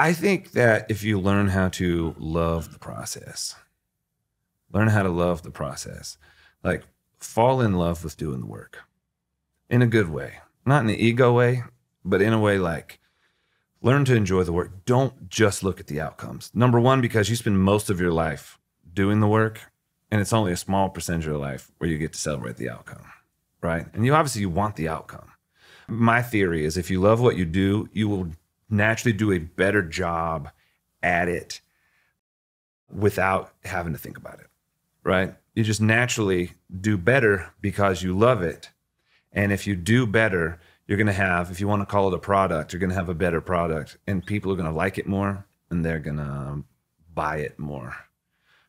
I think that if you learn how to love the process, learn how to love the process, like fall in love with doing the work in a good way, not in the ego way, but in a way like learn to enjoy the work. Don't just look at the outcomes. Number one, because you spend most of your life doing the work, and it's only a small percentage of your life where you get to celebrate the outcome, right? And you obviously you want the outcome. My theory is if you love what you do, you will naturally do a better job at it without having to think about it, right? You just naturally do better because you love it. And if you do better, you're going to have, if you want to call it a product, you're going to have a better product and people are going to like it more and they're going to buy it more.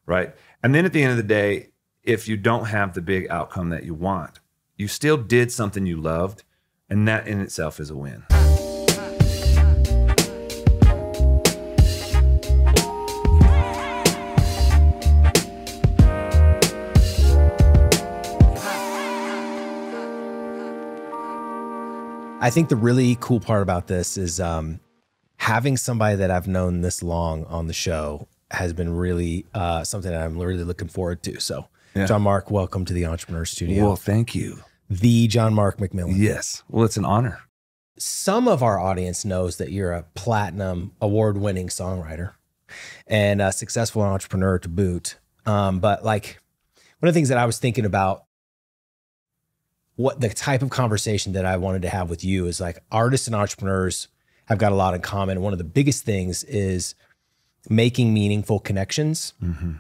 Right. And then at the end of the day, if you don't have the big outcome that you want, you still did something you loved. And that in itself is a win. I think the really cool part about this is um, having somebody that I've known this long on the show has been really uh, something that I'm really looking forward to. So, yeah. John Mark, welcome to the Entrepreneur Studio. Well, thank you. The John Mark McMillan. Yes. Well, it's an honor. Some of our audience knows that you're a platinum award winning songwriter and a successful entrepreneur to boot. Um, but like one of the things that I was thinking about what the type of conversation that I wanted to have with you is like artists and entrepreneurs have got a lot in common. One of the biggest things is making meaningful connections. Mm-hmm.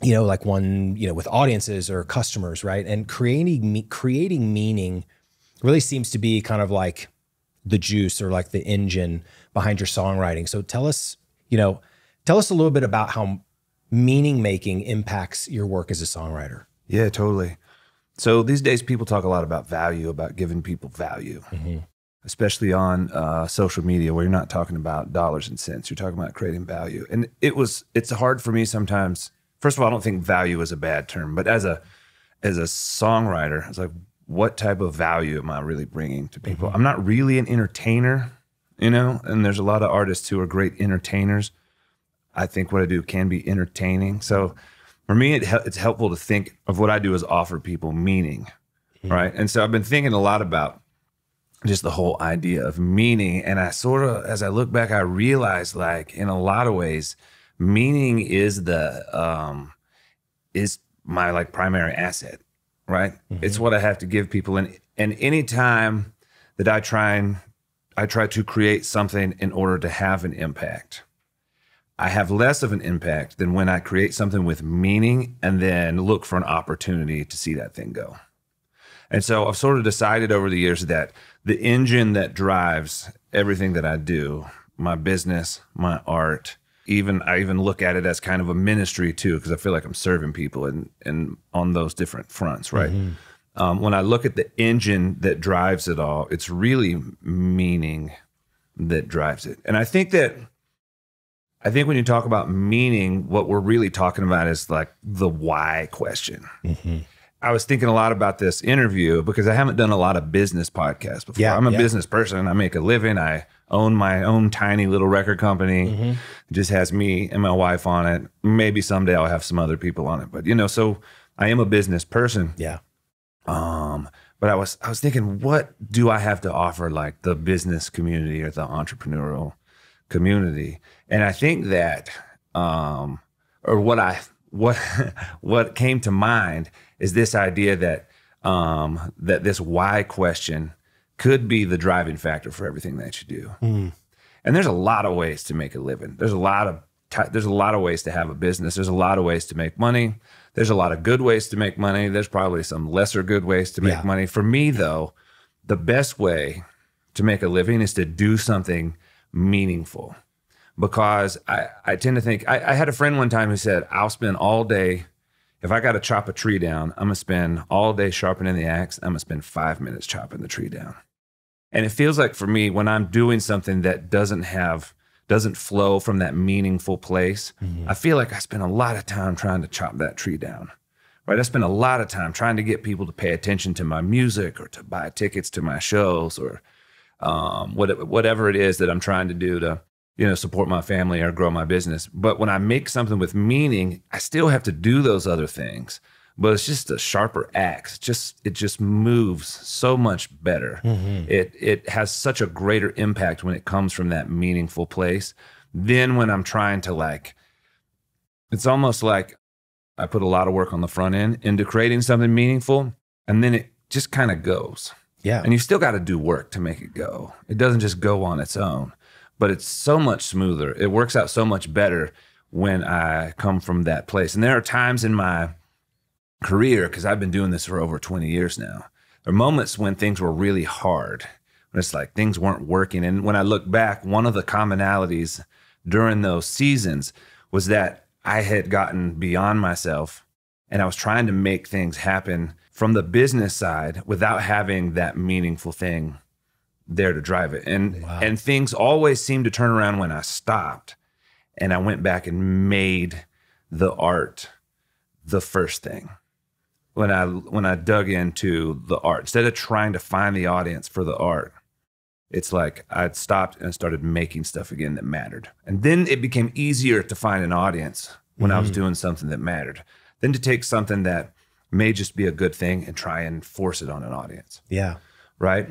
You know, like one, you know, with audiences or customers, right? And creating creating meaning really seems to be kind of like the juice or like the engine behind your songwriting. So tell us, you know, tell us a little bit about how meaning making impacts your work as a songwriter. Yeah, totally. So these days, people talk a lot about value, about giving people value, mm-hmm. especially on uh, social media, where you're not talking about dollars and cents. You're talking about creating value, and it was it's hard for me sometimes. First of all, I don't think value is a bad term, but as a as a songwriter, it's like, what type of value am I really bringing to people? Mm-hmm. I'm not really an entertainer, you know. And there's a lot of artists who are great entertainers. I think what I do can be entertaining, so for me, it, it's helpful to think of what I do is offer people meaning, mm-hmm. right? And so I've been thinking a lot about just the whole idea of meaning. And I sort of, as I look back, I realized like in a lot of ways, meaning is the, um, is my like primary asset, right? Mm-hmm. It's what I have to give people. And, and anytime that I try and, I try to create something in order to have an impact I have less of an impact than when I create something with meaning and then look for an opportunity to see that thing go. And so I've sort of decided over the years that the engine that drives everything that I do, my business, my art, even I even look at it as kind of a ministry too, because I feel like I'm serving people and and on those different fronts, right? Mm-hmm. Um, when I look at the engine that drives it all, it's really meaning that drives it. And I think that I think when you talk about meaning, what we're really talking about is like the why question. Mm-hmm. I was thinking a lot about this interview because I haven't done a lot of business podcasts before. Yeah, I'm a yeah. business person. I make a living. I own my own tiny little record company. Mm-hmm. It just has me and my wife on it. Maybe someday I'll have some other people on it. But you know, so I am a business person. Yeah. Um, but I was I was thinking, what do I have to offer like the business community or the entrepreneurial community. And I think that, um, or what I what what came to mind is this idea that um, that this why question could be the driving factor for everything that you do. Mm. And there's a lot of ways to make a living. There's a lot of t- there's a lot of ways to have a business. There's a lot of ways to make money. There's a lot of good ways to make money. There's probably some lesser good ways to make yeah. money. For me though, the best way to make a living is to do something meaningful because I, I tend to think I, I had a friend one time who said I'll spend all day if I got to chop a tree down, I'm gonna spend all day sharpening the axe. I'm gonna spend five minutes chopping the tree down. And it feels like for me, when I'm doing something that doesn't have, doesn't flow from that meaningful place, mm-hmm. I feel like I spend a lot of time trying to chop that tree down. Right. I spend a lot of time trying to get people to pay attention to my music or to buy tickets to my shows or um, what, whatever it is that I'm trying to do to you know, support my family or grow my business. But when I make something with meaning, I still have to do those other things. But it's just a sharper axe. It just it just moves so much better. Mm-hmm. It it has such a greater impact when it comes from that meaningful place. than when I'm trying to like, it's almost like I put a lot of work on the front end into creating something meaningful, and then it just kind of goes. Yeah. And you still got to do work to make it go. It doesn't just go on its own, but it's so much smoother. It works out so much better when I come from that place. And there are times in my career, because I've been doing this for over 20 years now, there are moments when things were really hard, when it's like things weren't working. And when I look back, one of the commonalities during those seasons was that I had gotten beyond myself and I was trying to make things happen from the business side without having that meaningful thing there to drive it. And Wow. and things always seemed to turn around when I stopped and I went back and made the art the first thing. When I when I dug into the art instead of trying to find the audience for the art, it's like I'd stopped and started making stuff again that mattered. And then it became easier to find an audience when I was mm-hmm. doing something that mattered than to take something that may just be a good thing and try and force it on an audience. Yeah. Right?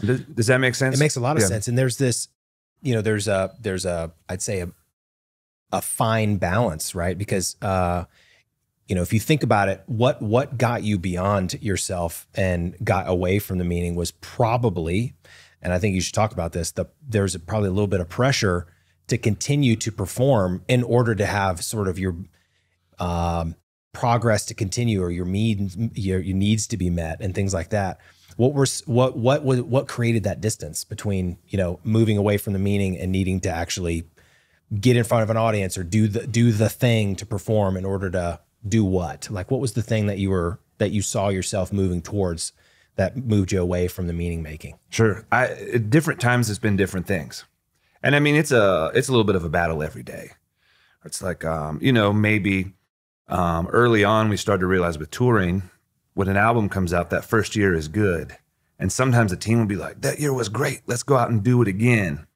Does, does that make sense? It makes a lot of Yeah. sense. And there's this, you know, there's a there's a I'd say a a fine balance, right? Because uh, you know, if you think about it, what what got you beyond yourself and got away from the meaning was probably, and I think you should talk about this. The there's a, probably a little bit of pressure to continue to perform in order to have sort of your um, progress to continue or your needs your, your needs to be met and things like that. What were what what was what created that distance between you know moving away from the meaning and needing to actually get in front of an audience or do the do the thing to perform in order to do what? Like what was the thing that you were that you saw yourself moving towards that moved you away from the meaning making? Sure. I at different times it's been different things. And I mean it's a it's a little bit of a battle every day. It's like um, you know, maybe um, early on we started to realize with touring, when an album comes out, that first year is good. And sometimes the team will be like, that year was great. Let's go out and do it again.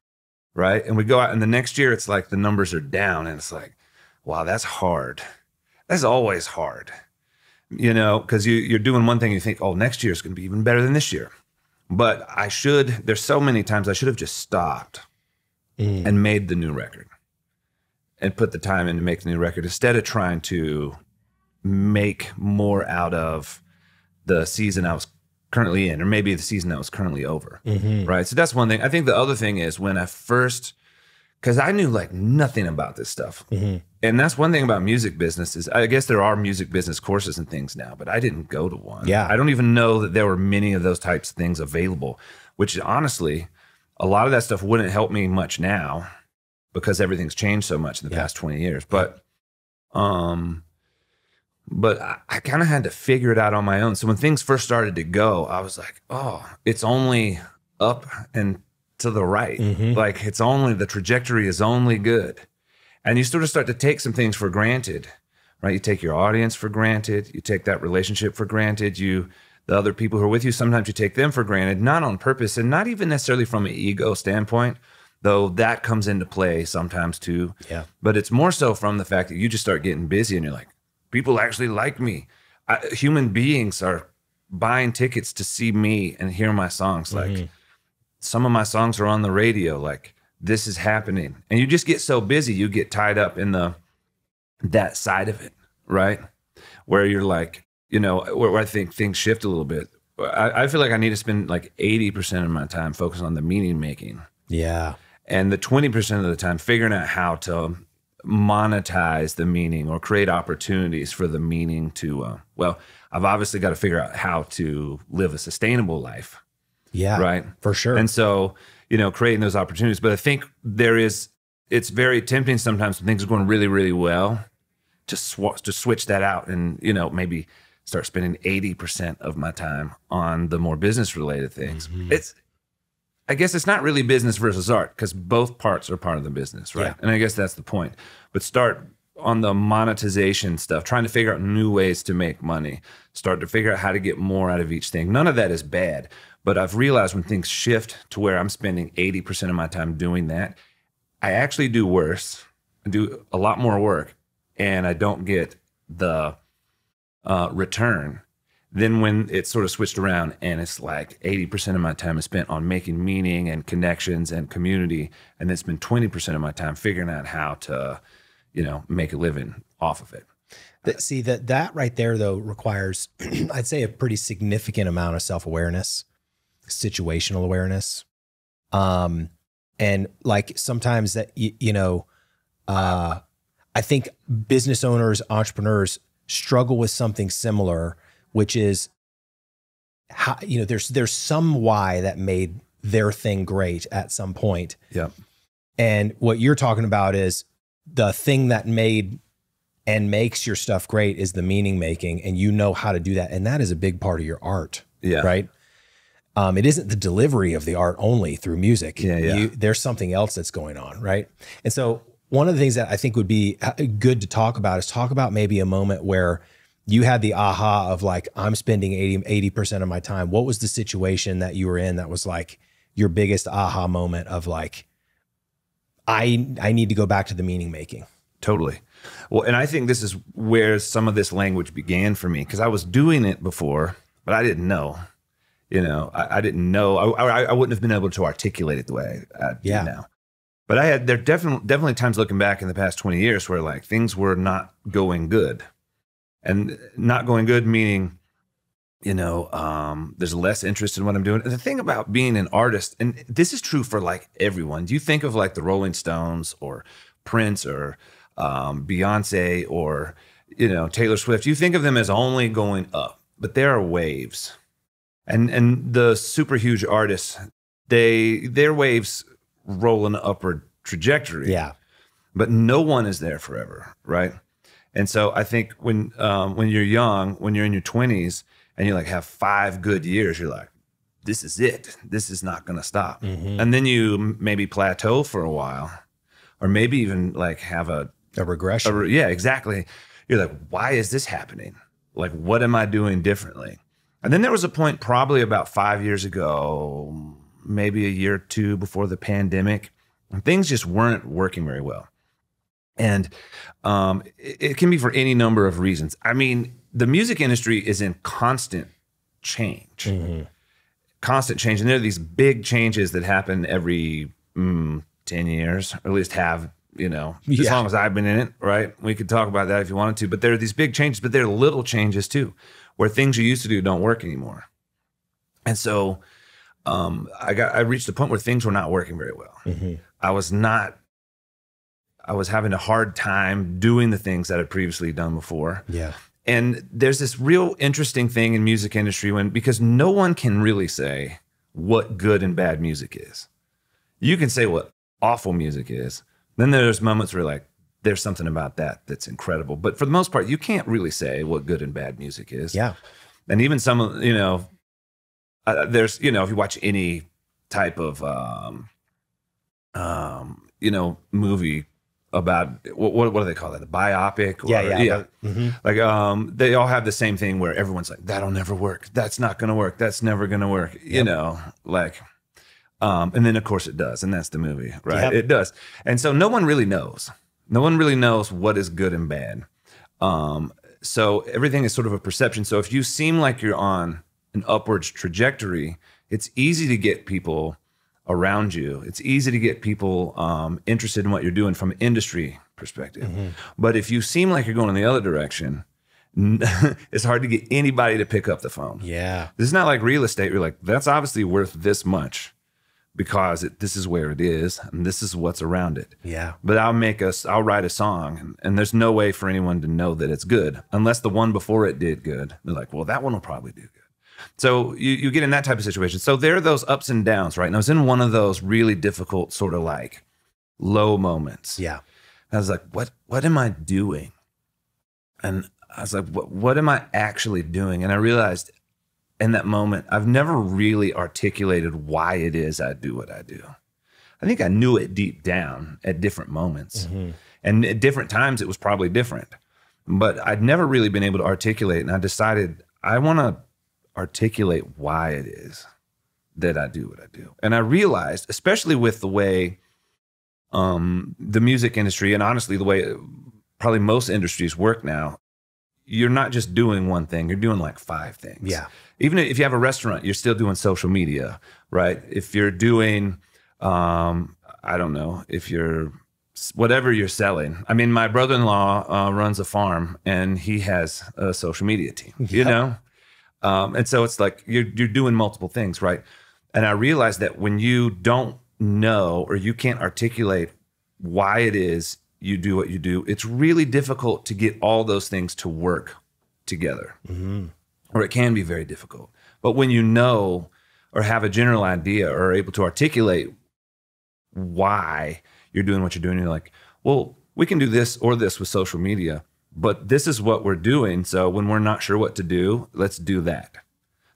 Right. And we go out and the next year it's like the numbers are down and it's like, wow, that's hard. That's always hard. You know, because you, you're doing one thing, you think, oh, next year is going to be even better than this year. But I should, there's so many times I should have just stopped Mm. and made the new record and put the time in to make the new record instead of trying to make more out of the season I was currently in, or maybe the season that was currently over. Mhm. Right. So that's one thing. I think the other thing is when I first, because I knew like nothing about this stuff. Mhm. And that's one thing about music business is I guess there are music business courses and things now, but I didn't go to one. Yeah. I don't even know that there were many of those types of things available, which honestly, a lot of that stuff wouldn't help me much now because everything's changed so much in the Yeah. past 20 years. But um but I, I kind of had to figure it out on my own. So when things first started to go, I was like, oh, it's only up and to the right. Mhm. Like it's only the trajectory is only good. And you sort of start to take some things for granted, right? You take your audience for granted, you take that relationship for granted, you the other people who are with you, sometimes you take them for granted, not on purpose and not even necessarily from an ego standpoint, though that comes into play sometimes too. Yeah. But it's more so from the fact that you just start getting busy and you're like, people actually like me. I, human beings are buying tickets to see me and hear my songs. Like Mhm. some of my songs are on the radio. Like this is happening, and you just get so busy, you get tied up in the that side of it, right? Where you're like, you know, where, where I think things shift a little bit. I, I feel like I need to spend like eighty percent of my time focused on the meaning making Yeah. and the 20% of the time figuring out how to monetize the meaning or create opportunities for the meaning to uh, well i've obviously got to figure out how to live a sustainable life Yeah. right For sure. and so you know creating those opportunities but i think there is it's very tempting sometimes when things are going really really well to sw- to switch that out and you know maybe start spending 80% of my time on the more business related things it's I guess it's not really business versus art because both parts are part of the business, right? Yeah. And I guess that's the point. But start on the monetization stuff, trying to figure out new ways to make money, start to figure out how to get more out of each thing. None of that is bad. But I've realized when things shift to where I'm spending 80% of my time doing that, I actually do worse, I do a lot more work, and I don't get the uh, return. Then when it sort of switched around and it's like 80% of my time is spent on making meaning and connections and community, and it's been 20% of my time figuring out how to, you know, make a living off of it. See that that right there though requires, I'd say, a pretty significant amount of self awareness, situational awareness, um, and like sometimes that you, you know, uh, I think business owners, entrepreneurs struggle with something similar, which is how you know there's there's some why that made their thing great at some point, Yeah. and what you're talking about is the thing that made and makes your stuff great is the meaning making, and you know how to do that, and that is a big part of your art, Yeah. right? Um, it isn't the delivery of the art only through music. Yeah, yeah. You, there's something else that's going on, right? And so one of the things that I think would be uh, good to talk about is talk about maybe a moment where you had the aha of like I'm spending 80 percent of my time. What was the situation that you were in that was like your biggest aha moment of like I I need to go back to the meaning making. Totally. Well, and I think this is where some of this language began for me because I was doing it before, but I didn't know. You know, I, I didn't know. I, I, I wouldn't have been able to articulate it the way I do Yeah. now. But I had there definitely definitely times looking back in the past twenty years where like things were not going good, and not going good meaning, you know, um, there's less interest in what I'm doing. And the thing about being an artist, and this is true for like everyone. Do you think of like the Rolling Stones or Prince or um, Beyonce or you know Taylor Swift? You think of them as only going up, but there are waves, and and the super huge artists, they their waves roll an upward trajectory Yeah. but no one is there forever, right? And so I think when um, when you're young, when you're in your 20s, and you like have five good years, you're like, this is it. This is not going to stop. And then you maybe plateau for a while, or maybe even like have a, A regression. a re- yeah, exactly. You're like, why is this happening? Like, what am I doing differently? And then there was a point probably about five years ago, maybe a year or two before the pandemic, and things just weren't working very well. And um, it, it can be for any number of reasons. I mean, the music industry is in constant change, constant change. And there are these big changes that happen every mm, 10 years, or at least have, you know, as long as I've been in it, right? We could talk about that if you wanted to. But there are these big changes, but there are little changes too, where things you used to do don't work anymore. And so um, I got, I reached a point where things were not working very well. Mhm. I was not I was having a hard time doing the things that I'd previously done before. Yeah. And there's this real interesting thing in music industry when because no one can really say what good and bad music is. You can say what awful music is. Then there's moments where like there's something about that that's incredible. But for the most part, you can't really say what good and bad music is Yeah. and even some you know uh, there's you know if you watch any type of um um you know movie about what what, what do they call that? The biopic? Or, Yeah. Yeah. yeah Mhm. like um they all have the same thing where everyone's like that'll never work. That's not gonna work. That's never gonna work you know like um and then of course it does and that's the movie right? Yep. it does. And so no one really knows. No one really knows what is good and bad. Um so everything is sort of a perception. So if you seem like you're on an upwards trajectory it's easy to get people around you it's easy to get people um, interested in what you're doing from an industry perspective but if you seem like you're going in the other direction it's hard to get anybody to pick up the phone Yeah. this is not like real estate. You're like, that's obviously worth this much because it, this is where it is and this is what's around it. Yeah. But I'll make us, I'll write a song and, and there's no way for anyone to know that it's good unless the one before it did good. They're like, well, that one will probably do good. So you, you get in that type of situation. So there are those ups and downs, right? And I was in one of those really difficult sort of like low moments. Yeah. I was like, what what am I doing? And I was like, what what am I actually doing? And I realized in that moment, I've never really articulated why it is I do what I do. I think I knew it deep down at different moments. Mm-hmm. And at different times it was probably different. But I'd never really been able to articulate and I decided I want to articulate why it is that I do what I do. And I realized, especially with the way um, the music industry, and honestly, the way probably most industries work now, you're not just doing one thing, you're doing like five things. Yeah. Even if you have a restaurant, you're still doing social media, right? If you're doing, um, I don't know, if you're whatever you're selling. I mean, my brother in law uh, runs a farm and he has a social media team, you know? Um, and so it's like you're, you're doing multiple things, right? And I realized that when you don't know or you can't articulate why it is you do what you do, it's really difficult to get all those things to work together. Or it can be very difficult. But when you know or have a general idea or are able to articulate why you're doing what you're doing, you're like, well, we can do this or this with social media, but this is what we're doing. So when we're not sure what to do, let's do that.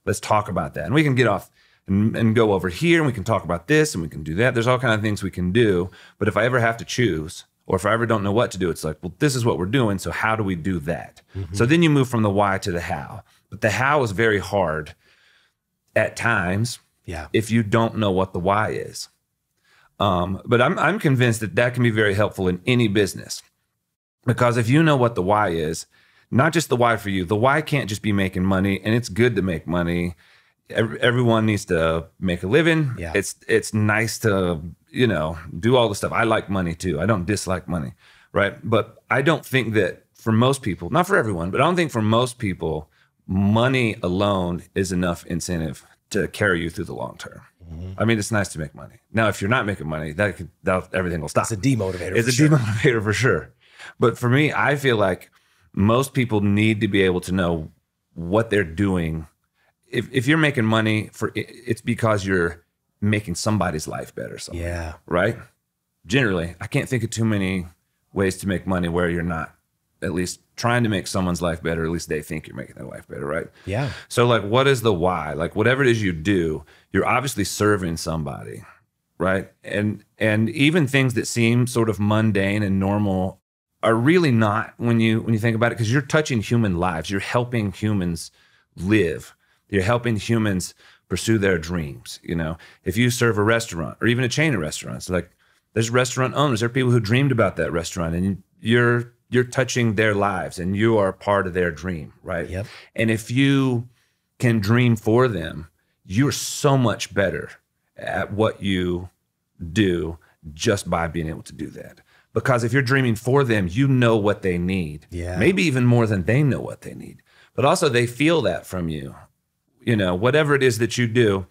Let's talk about that. And we can get off and, and go over here and we can talk about this and we can do that. There's all kind of things we can do. But if I ever have to choose, or if I ever don't know what to do, it's like, well, this is what we're doing. So how do we do that? So then you move from the why to the how. But the how is very hard at times Yeah. if you don't know what the why is. Um, but I'm I'm convinced that that can be very helpful in any business because if you know what the why is, not just the why for you, the why can't just be making money, and it's good to make money. Ev- Everyone needs to make a living. Yeah. It's it's nice to you know do all the stuff. I like money too. I don't dislike money, right? But I don't think that for most people, not for everyone, but I don't think for most people, money alone is enough incentive to carry you through the long term. Mm-hmm. I mean, it's nice to make money. Now, if you're not making money, that could that everything will stop. It's a demotivator. It's a sure. demotivator for sure. But for me, I feel like most people need to be able to know what they're doing. If if you're making money for it's because you're making somebody's life better. Somewhere, Yeah. right? Generally, I can't think of too many ways to make money where you're not at least trying to make someone's life better. At least they think you're making their life better, right? Yeah. So, like, what is the why? Like, whatever it is you do, you're obviously serving somebody, right? And and even things that seem sort of mundane and normal are really not when you when you think about it, because you're touching human lives. You're helping humans live. You're helping humans pursue their dreams. You know, if you serve a restaurant or even a chain of restaurants, like there's restaurant owners, there are people who dreamed about that restaurant, and you're you're touching their lives, and you are part of their dream, right? Yep. And if you can dream for them, you're so much better at what you do just by being able to do that. Because if you're dreaming for them, you know what they need. Yeah. Maybe even more than they know what they need. But also they feel that from you. You know, whatever it is that you do,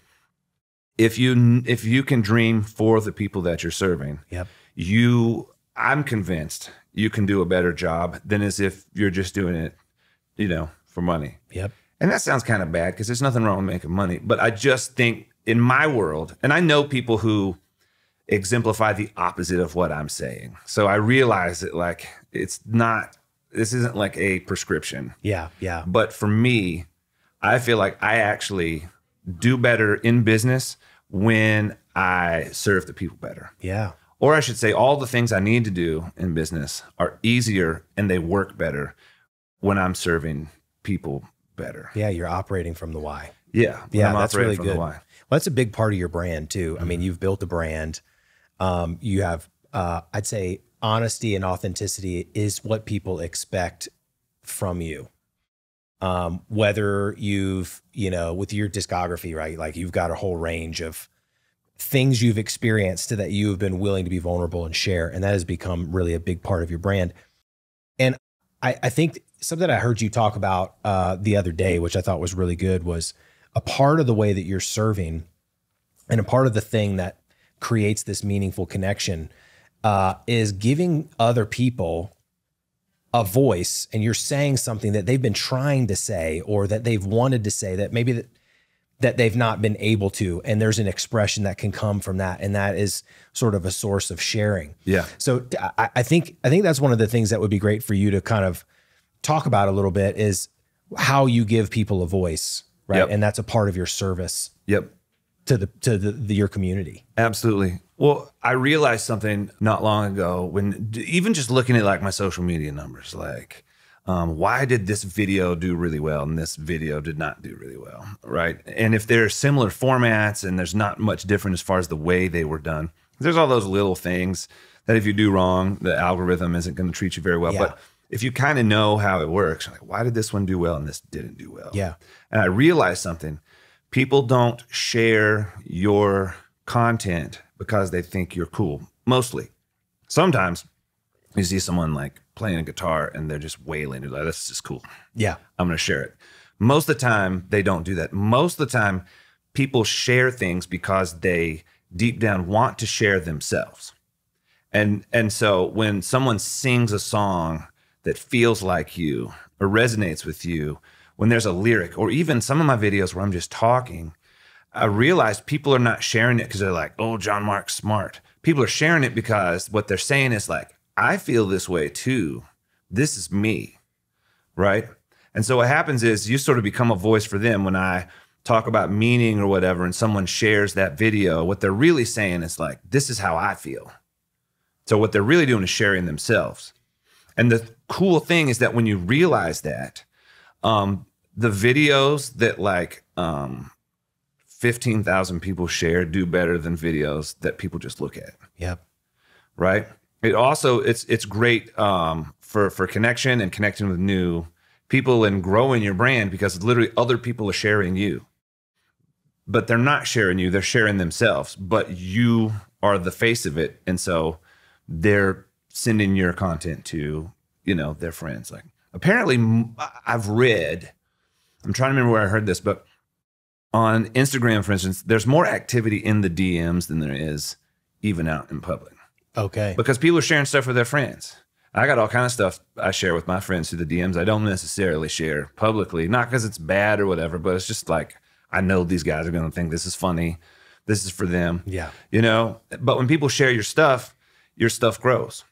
if you if you can dream for the people that you're serving, Yep. you I'm convinced you can do a better job than as if you're just doing it, you know, for money. Yep. And that sounds kind of bad because there's nothing wrong with making money. But I just think in my world, and I know people who exemplify the opposite of what I'm saying. So I realize that like it's not this isn't like a prescription. Yeah. Yeah. But for me, I feel like I actually do better in business when I serve the people better. Yeah. Or I should say, all the things I need to do in business are easier and they work better when I'm serving people better. Yeah. You're operating from the why. Yeah. Yeah, that's really good. Well, that's a big part of your brand too. I mean, Mm-hmm. you've built a brand. Um, you have, uh, I'd say, honesty and authenticity is what people expect from you. Um, whether you've, you know, with your discography, right? Like you've got a whole range of things you've experienced that you have been willing to be vulnerable and share, and that has become really a big part of your brand. And I, I think something I heard you talk about uh, the other day, which I thought was really good, was a part of the way that you're serving, and a part of the thing that creates this meaningful connection uh, is giving other people a voice, and you're saying something that they've been trying to say or that they've wanted to say that maybe that that they've not been able to, and there's an expression that can come from that, and that is sort of a source of sharing. Yeah. So I, I think I think that's one of the things that would be great for you to kind of talk about a little bit is how you give people a voice, right? Yep. And that's a part of your service Yep. To the to the, the your community. Absolutely. Well, I realized something not long ago when even just looking at like my social media numbers, like, um, why did this video do really well and this video did not do really well? Right. And if they're similar formats and there's not much different as far as the way they were done, there's all those little things that if you do wrong, the algorithm isn't going to treat you very well. Yeah. But if you kind of know how it works, like why did this one do well and this didn't do well? Yeah. And I realized something. People don't share your content because they think you're cool. Mostly. Sometimes you see someone like playing a guitar and they're just wailing. You're like, this is cool. Yeah. I'm going to share it. Most of the time, they don't do that. Most of the time, people share things because they deep down want to share themselves. And and so when someone sings a song that feels like you or resonates with you, when there's a lyric or even some of my videos where I'm just talking, I realize people are not sharing it because they're like, "Oh, John Mark's smart." People are sharing it because what they're saying is like, "I feel this way too. This is me." Right? And so what happens is you sort of become a voice for them when I talk about meaning or whatever and someone shares that video, what they're really saying is like, "This is how I feel." So what they're really doing is sharing themselves. And the cool thing is that when you realize that, um, the videos that like um, 15,000 people share do better than videos that people just look at, Yep. right? It also it's it's great um, for for connection and connecting with new people and growing your brand because literally other people are sharing you. But they're not sharing you, they're sharing themselves, but you are the face of it and so they're sending your content to you know their friends like apparently I've read i'm trying to remember where i heard this but on instagram for instance there's more activity in the dms than there is even out in public. Okay. because people are sharing stuff with their friends. I got all kind of stuff i share with my friends through the dms i don't necessarily share publicly not because it's bad or whatever but it's just like i know these guys are going to think this is funny. This is for them. Yeah. you know? But when people share your stuff your stuff grows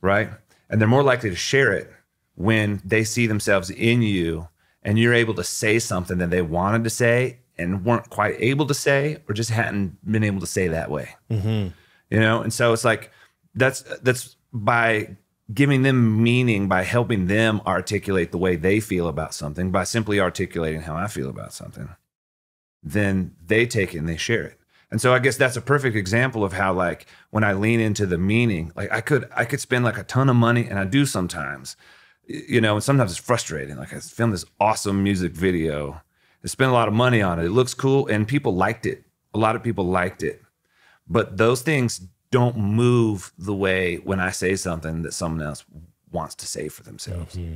right? And they're more likely to share it when they see themselves in you and you're able to say something that they wanted to say and weren't quite able to say or just hadn't been able to say that way. Mm-hmm. you know? And so it's like that's that's by giving them meaning by helping them articulate the way they feel about something by simply articulating how i feel about something then they take it and they share it. And so i guess that's a perfect example of how like when i lean into the meaning like i could i could spend like a ton of money and i do sometimes you know and sometimes it's frustrating like i filmed this awesome music video I spent a lot of money on it it looks cool and people liked it a lot of people liked it but those things don't move the way when I say something that someone else wants to say for themselves. Mm-hmm.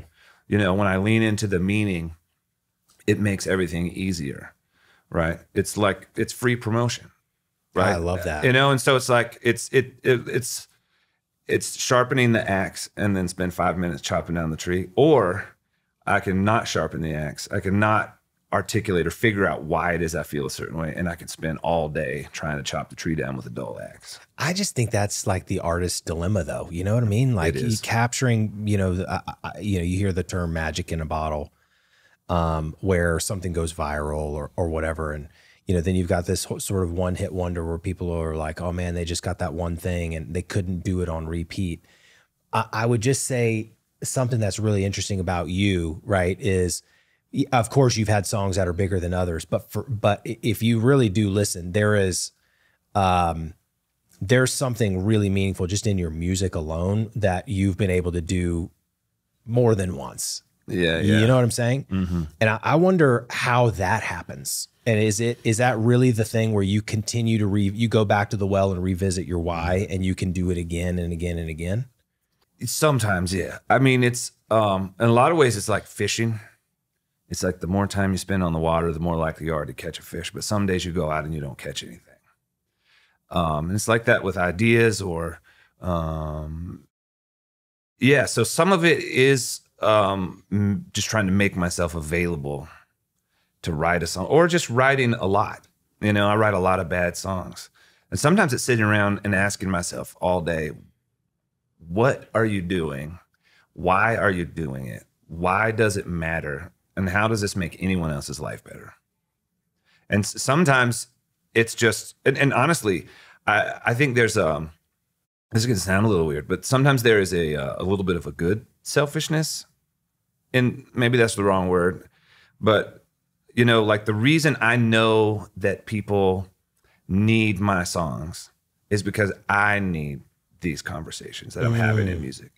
You know, when I lean into the meaning, it makes everything easier, right? It's like it's free promotion, right? I love that. You know, and so it's like it's it, it it's it's sharpening the axe and then spend five minutes chopping down the tree, or I can not sharpen the axe. I can not articulate or figure out why it is I feel a certain way, and I can spend all day trying to chop the tree down with a dull axe. I just think that's like the artist's dilemma, though. You know what I mean? Like capturing, you know, the- I- I- you know, you hear the term "magic in a bottle," um, where something goes viral or or whatever, and you know, then you've got this sort of one-hit wonder where people are like, "Oh man, they just got that one thing and they couldn't do it on repeat." I, I would just say something that's really interesting about you, right? Is of course you've had songs that are bigger than others, but for but if you really do listen, there is um there's something really meaningful just in your music alone that you've been able to do more than once. Yeah, You know what I'm saying? hmm And I, I wonder how that happens. And is it is that really the thing where you continue to re you go back to the well and revisit your why and you can do it again and again and again? Sometimes, yeah. I mean, it's um, in a lot of ways, it's like fishing. It's like the more time you spend on the water, the more likely you are to catch a fish. But some days you go out and you don't catch anything. Um, and it's like that with ideas or, um, yeah. So some of it is um, just trying to make myself available to write a song or just writing a lot. You know, I write a lot of bad songs. And sometimes it's sitting around and asking myself all day, what are you doing? Why are you doing it? Why does it matter? And how does this make anyone else's life better? And sometimes it's just, and, and honestly, I, I think there's a, this is going to sound a little weird, but sometimes there is a, uh, a little bit of a good selfishness. And maybe that's the wrong word, but you know, like the reason I know that people need my songs is because I need these conversations that I'm having in music.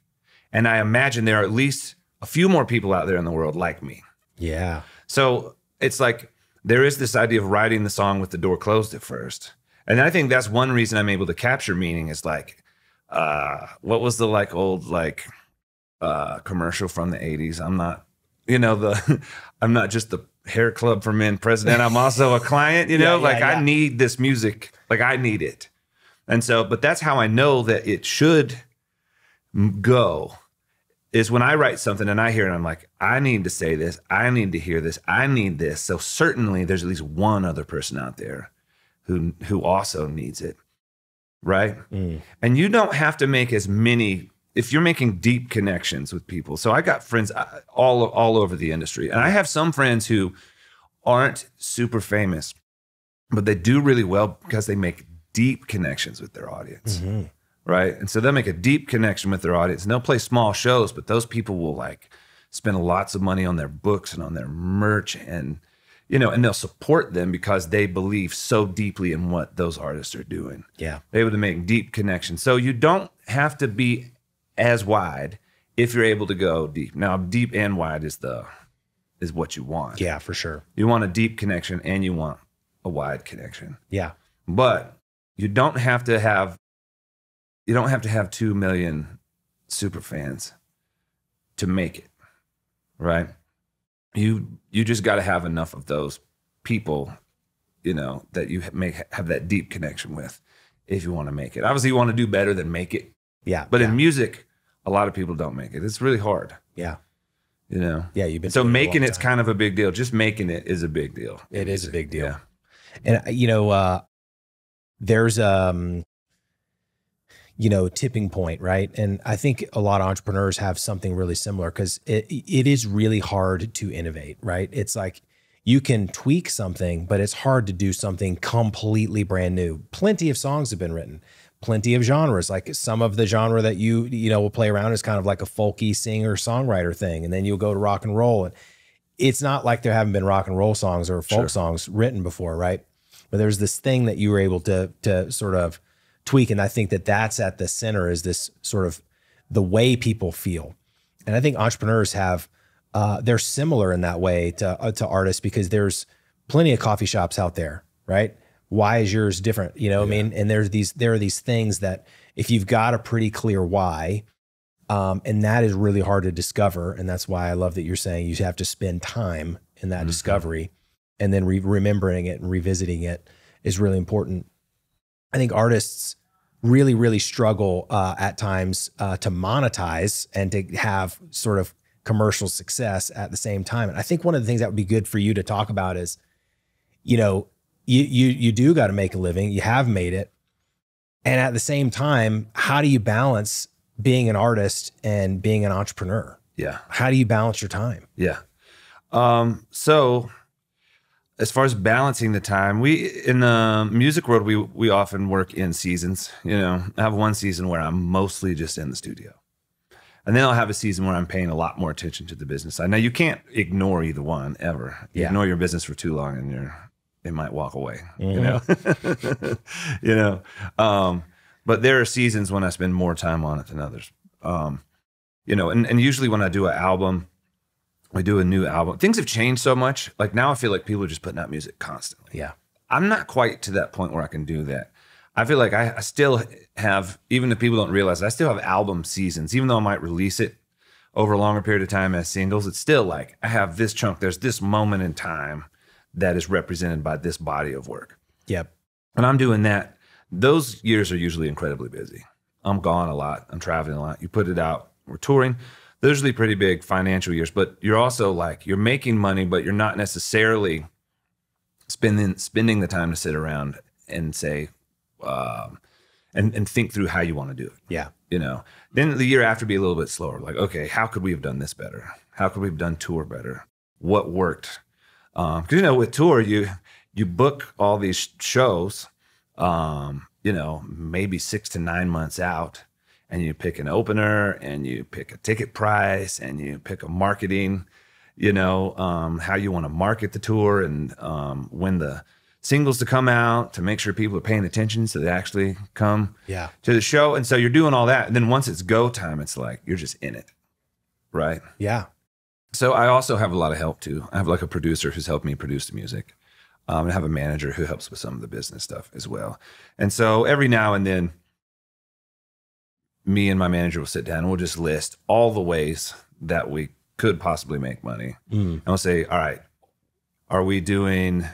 And I imagine there are at least a few more people out there in the world like me. Yeah. So it's like there is this idea of writing the song with the door closed at first. And I think that's one reason I'm able to capture meaning is like, uh, what was the like old like uh commercial from the 80s? I'm not, you know, the I'm not just the hair club for men president. I'm also a client, you know, Yeah, like yeah. I need this music. Like I need it. And so, but that's how I know that it should go is when I write something and I hear it, I'm like, I need to say this. I need to hear this. I need this. So certainly there's at least one other person out there who who also needs it. Right? Mm. And you don't have to make as many if you're making deep connections with people. So I got friends uh, all all over the industry. And I have some friends who aren't super famous, but they do really well because they make deep connections with their audience Mhm. right? And so they'll make a deep connection with their audience and they'll play small shows, but those people will like spend lots of money on their books and on their merch and you know, and they'll support them because they believe so deeply in what those artists are doing. Yeah. They're able to make deep connections. So you don't have to be as wide if you're able to go deep. Now, deep and wide is the is what you want. Yeah, for sure. You want a deep connection and you want a wide connection Yeah. but you don't have to have you don't have to have 2 million super fans to make it right you you just got to have enough of those people you know that you make have that deep connection with if you want to make it obviously you want to do better than make it Yeah. but yeah. in music a lot of people don't make it it's really hard yeah. you know Yeah. You've been so making it's kind of a big deal just making it is a big deal It is a big deal. yeah And uh, you know, uh, there's um, you know, tipping point, right? And I think a lot of entrepreneurs have something really similar because it it is really hard to innovate, right? It's like you can tweak something, but it's hard to do something completely brand new. Plenty of songs have been written, plenty of genres. Like some of the genre that you you know will play around is kind of like a folky singer songwriter thing, and then you'll go to rock and roll and it's not like there haven't been rock and roll songs or folk Sure. songs written before, right? But there's this thing that you were able to to sort of tweak, and I think that that's at the center is this sort of the way people feel, and I think entrepreneurs have uh, they're similar in that way to uh, to artists because there's plenty of coffee shops out there, right? Why is yours different? You know, what I mean, and there's these there are these things that if you've got a pretty clear why, um, and that is really hard to discover. And that's why I love that you're saying you have to spend time in that Mhm. discovery and then re- remembering it and revisiting it is really important. I think artists really, really struggle uh, at times uh, to monetize and to have sort of commercial success at the same time. And I think one of the things that would be good for you to talk about is, you know, you you you do got to make a living. You have made it, and at the same time, how do you balance being an artist and being an entrepreneur? yeah How do you balance your time? Yeah. Um, so as far as balancing the time, we in the music world we we often work in seasons. You know, I have one season where I'm mostly just in the studio. And then I'll have a season where I'm paying a lot more attention to the business side. Now you can't ignore either one ever. You Yeah. ignore your business for too long and you're they might walk away. You know. you know. Um, but there are seasons when I spend more time on it than others. Um, you know, and, and usually when I do an album, we do a new album. Things have changed so much. Like now I feel like people are just putting out music constantly. Yeah. I'm not quite to that point where I can do that. I feel like I, I still have, even if people don't realize, it, I still have album seasons. Even though I might release it over a longer period of time as singles, it's still like I have this chunk. There's this moment in time that is represented by this body of work. Yep. When I'm doing that, those years are usually incredibly busy. I'm gone a lot. I'm traveling a lot. You put it out, we're touring. Those are usually pretty big financial years, but you're also like you're making money, but you're not necessarily spending spending the time to sit around and say, um, and and think through how you want to do it. Yeah. You know, then the year after be a little bit slower. Like, okay, how could we have done this better? How could we have done tour better? What worked? Because you know, with tour, you you book all these shows, um, you know, maybe six to nine months out, and you pick an opener, and you pick a ticket price, and you pick a marketing, you know, um, how you want to market the tour, and um, when the singles to come out to make sure people are paying attention so they actually come Yeah. to the show. And so you're doing all that. And then once it's go time, it's like you're just in it. Right. Yeah. So I also have a lot of help too. I have like a producer who's helped me produce the music. Um, and I have a manager who helps with some of the business stuff as well. And so every now and then, me and my manager will sit down and we'll just list all the ways that we could possibly make money. Mm. And we'll say, all right, are we doing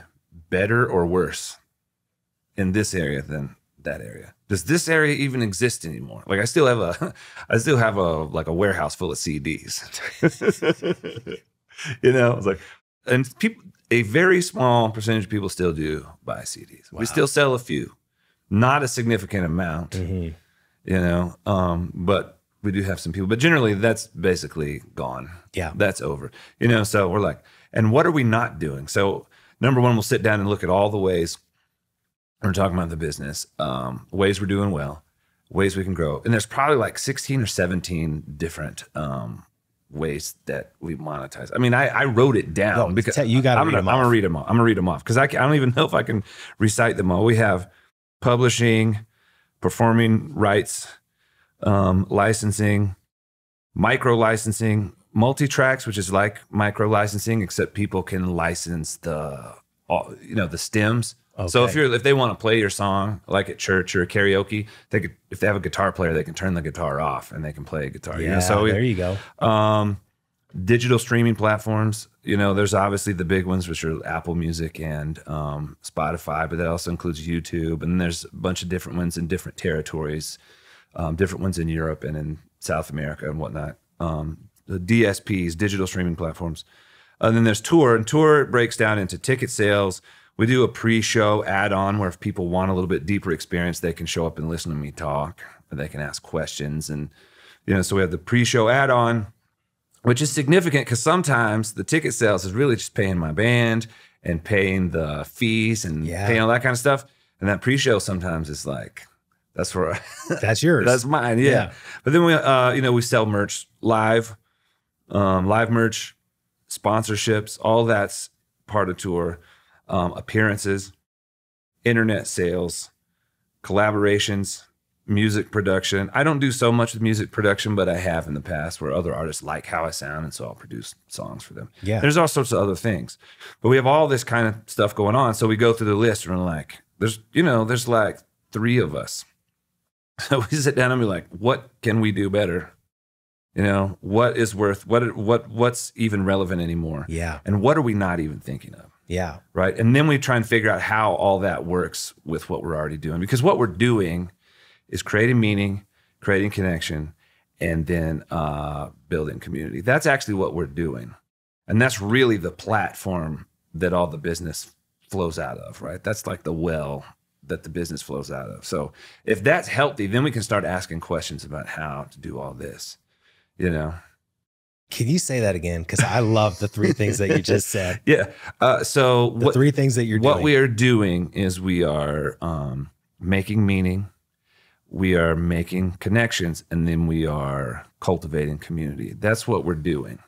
better or worse in this area than that area? Does this area even exist anymore? Like I still have a I still have a like a warehouse full of CDs. you know, it's like and people a very small percentage of people still do buy CDs. Wow. We still sell a few. Not a significant amount Mhm. you know um but we do have some people but generally that's basically gone Yeah. that's over you know so we're like and what are we not doing so number one we'll sit down and look at all the ways we're talking about the business um ways we're doing well ways we can grow. And there's probably like 16 or 17 different um ways that we monetize. I mean i i wrote it down No, because you gotta I'm read gonna, them I'm gonna read them all i'm gonna read them off because I, I don't even know if i can recite them all. We have publishing performing rights, um, licensing, micro licensing, multi tracks, which is like micro licensing, except people can license the, all, you know, the stems. So if you're if they want to play your song like at church or karaoke, they could if they have a guitar player, they can turn the guitar off and they can play a guitar. you know? Yeah. So we- there you go. um, digital streaming platforms. You know, there's obviously the big ones, which are Apple Music and um, Spotify, but that also includes YouTube. And there's a bunch of different ones in different territories, um, different ones in Europe and in South America and whatnot. Um, the DSPs, digital streaming platforms. And then there's tour, and tour breaks down into ticket sales. We do a pre-show add-on where if people want a little bit deeper experience, they can show up and listen to me talk, or they can ask questions, and you know. So we have the pre-show add-on, which is significant because sometimes the ticket sales is really just paying my band and paying the fees and Yeah. paying all that kind of stuff. And that pre-show sometimes is like that's where That's yours. that's mine, yeah. Yeah. But then we, uh, you know, we sell merch live, um, live merch, sponsorships, all that's part of tour, um, appearances, internet sales, collaborations, music production. I don't do so much with music production, but I have in the past where other artists like how I sound, and so I'll produce songs for them. Yeah. There's all sorts of other things, but we have all this kind of stuff going on. So we go through the list and we're like, there's, you know, there's like three of us. So we sit down and be like, what can we do better? You know, what is worth what what what's even relevant anymore? yeah. And what are we not even thinking of? Yeah. Right. And then we try and figure out how all that works with what we're already doing. Because what we're doing is creating meaning, creating connection, and then uh, building community. That's actually what we're doing. And that's really the platform that all the business flows out of, right? That's like the well that the business flows out of. So if that's healthy, then we can start asking questions about how to do all this, you know? Can you say that again? Because I love the three things that you just said. Yeah. Uh, so The what, three things that you're what doing. we are doing is we are um, making meaning, we are making connections, and then we are cultivating community. That's what we're doing.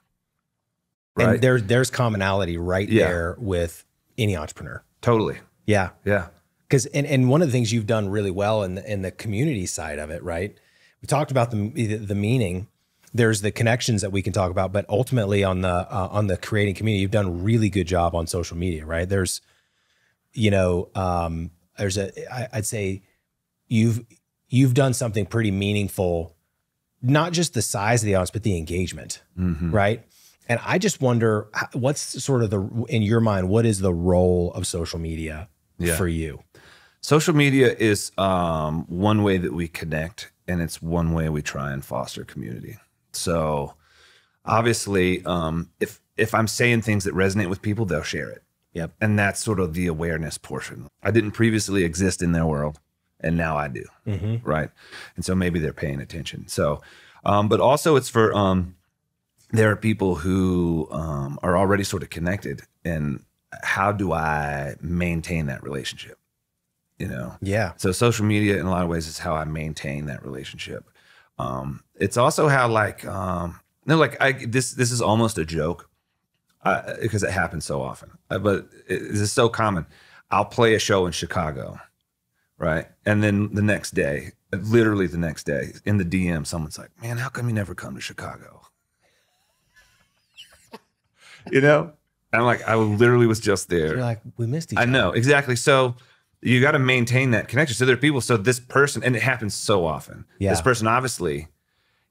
Right. and there's there's commonality right Yeah. there with any entrepreneur. totally. Yeah. Yeah. Because and, and one of the things you've done really well in the, in the community side of it, right? We talked about the the meaning. There's the connections that we can talk about, but ultimately on the uh, on the creating community, you've done a really good job on social media, right? There's, you know, um, there's a I, I'd say you've you've done something pretty meaningful, not just the size of the audience, but the engagement, Mhm. right? And I just wonder what's sort of the in your mind, what is the role of social media Yeah. for you? Social media is um, one way that we connect, and it's one way we try and foster community. So, obviously, um, if if I'm saying things that resonate with people, they'll share it. Yep. And that's sort of the awareness portion. I didn't previously exist in their world, and now I do. Mm-hmm. right? And so maybe they're paying attention. So, um, but also it's for um, there are people who um, are already sort of connected, and how do I maintain that relationship? You know, Yeah. so social media in a lot of ways is how I maintain that relationship. Um, it's also how like um, no, like I this this is almost a joke uh, because it happens so often, uh, but it, this is so common. I'll play a show in Chicago, right? And then the next day, literally the next day, in the DM, someone's like, "Man, how come you never come to Chicago?" you know, I'm like, I literally was just there. You're like, we missed each I other. know exactly. So you got to maintain that connection. So there are people. So this person, and it happens so often. Yeah. This person, obviously,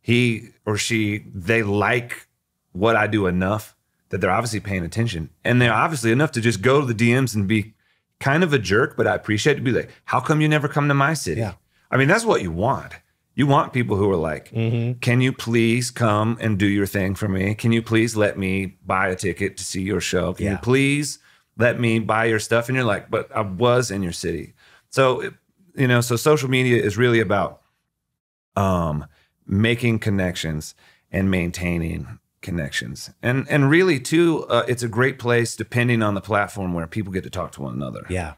he or she, they like what I do enough that they're obviously paying attention, and they're obviously enough to just go to the DMs and be kind of a jerk. But I appreciate it to be like, how come you never come to my city? Yeah. I mean, that's what you want. You want people who are like, Mm-hmm. can you please come and do your thing for me? Can you please let me buy a ticket to see your show? Can Yeah. you please let me buy your stuff? And you're like, but I was in your city. So, you know, so social media is really about um, making connections and maintaining connections. And and really too, uh, it's a great place depending on the platform where people get to talk to one another Yeah.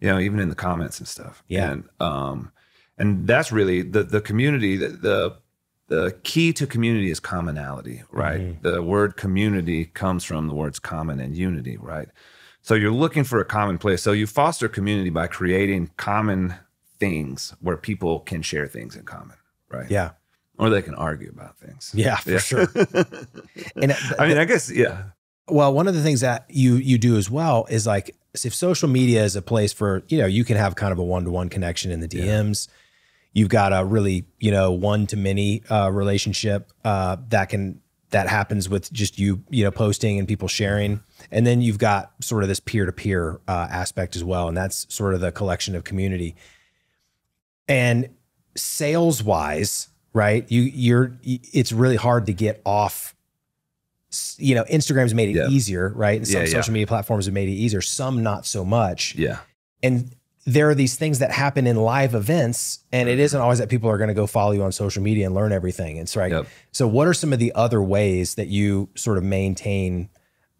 you know, even in the comments and stuff. Yeah. And um, and that's really the the community. The the, the key to community is commonality, right? Mm-hmm. The word community comes from the words common and unity, right? So you're looking for a common place. So you foster community by creating common things where people can share things in common, right? Yeah. Or they can argue about things. Yeah, for sure. And uh, I mean, I guess, yeah. Well, one of the things that you you do as well is like if social media is a place for you know you can have kind of a one to one connection in the DMs. You've got a really you know one to many uh, relationship uh, that can that happens with just you you know posting and people sharing, and then you've got sort of this peer to peer aspect as well, and that's sort of the collection of community. And sales wise, right? You you're it's really hard to get off you know, Instagram's made it Yeah. easier, right? And some Yeah, yeah. social media platforms have made it easier, some not so much. Yeah. And there are these things that happen in live events, and it isn't always that people are going to go follow you on social media and learn everything. It's right. Yep. So, what are some of the other ways that you sort of maintain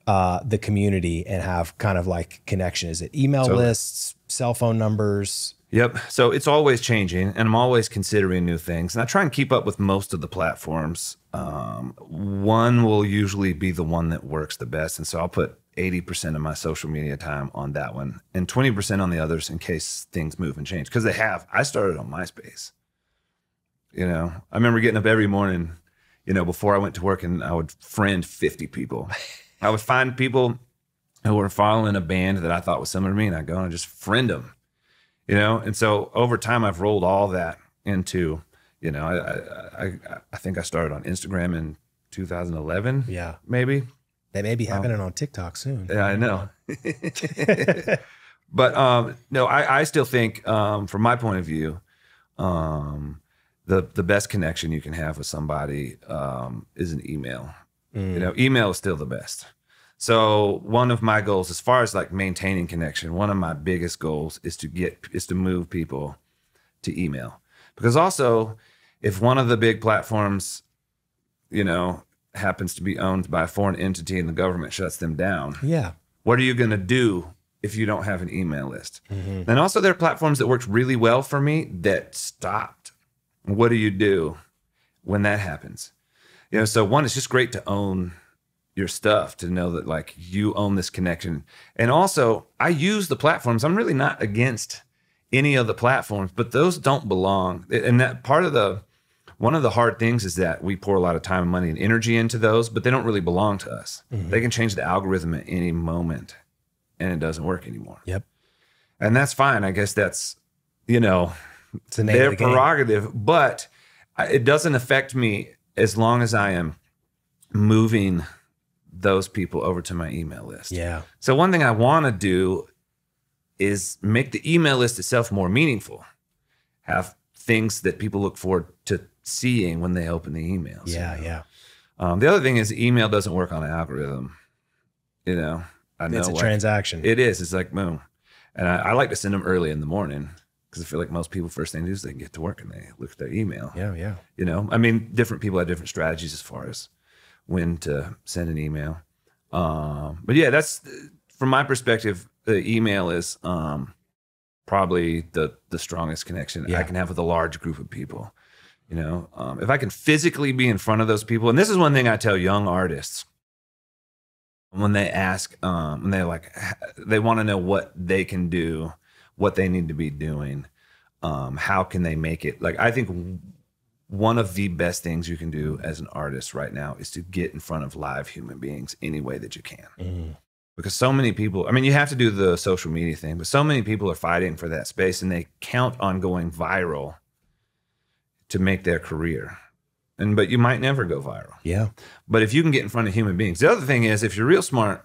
uh, the community and have kind of like connection? Is it email lists, cell phone numbers? Yep. So it's always changing, and I'm always considering new things. And I try and keep up with most of the platforms. Um, one will usually be the one that works the best, and so I'll put 80% of my social media time on that one, and 20% on the others in case things move and change. Because they have. I started on MySpace. You know, I remember getting up every morning. You know, before I went to work, and I would friend 50 people. I would find people who were following a band that I thought was similar to me, and I'd go and I'd just friend them you know and so over time i've rolled all that into you know i i i, I think i started on instagram in 2011 Yeah. maybe That may be happening on TikTok soon. yeah i know. But um no i i still think um from my point of view um the the best connection you can have with somebody um is an email. You know email is still the best. So one of my goals as far as like maintaining connection one of my biggest goals is to get is to move people to email. Because also if one of the big platforms you know happens to be owned by a foreign entity and the government shuts them down Yeah. what are you going to do if you don't have an email list? Mm-hmm. and also there are platforms that worked really well for me that stopped. What do you do when that happens? You know so one it's just great to own your stuff to know that like you own this connection. And also i use the platforms. I'm really not against any of the platforms but those don't belong. And that part of the one of the hard things is that we pour a lot of time and money and energy into those but they don't really belong to us mm-hmm. they can change the algorithm at any moment and it doesn't work anymore Yep. and that's fine i guess that's you know It's the their the game. prerogative, but it doesn't affect me as long as I am moving those people over to my email list. Yeah. So one thing I want to do is make the email list itself more meaningful. Have things that people look forward to seeing when they open the emails. Yeah. Yeah. Um, the other thing is email doesn't work on an algorithm. You know, I know It's a like- transaction. it is. It's like boom, and I, I like to send them early in the morning because I feel like most people first thing they do is they get to work and they look at their email. yeah. Yeah. You know, I mean, different people have different strategies as far as when to send an email. Um, but yeah, that's from my perspective. The email is um, probably the the strongest connection Yeah. I can have with a large group of people. You know, um, if I can physically be in front of those people, and this is one thing I tell young artists. when they ask, um, when they like, they want to know what they can do, what they need to be doing, um, how can they make it? Like, I think one of the best things you can do as an artist right now is to get in front of live human beings any way that you can. Mm. Because so many people, I mean, you have to do the social media thing, but so many people are fighting for that space and they count on going viral to make their career. And but you might never go viral. Yeah. But if you can get in front of human beings, the other thing is if you're real smart,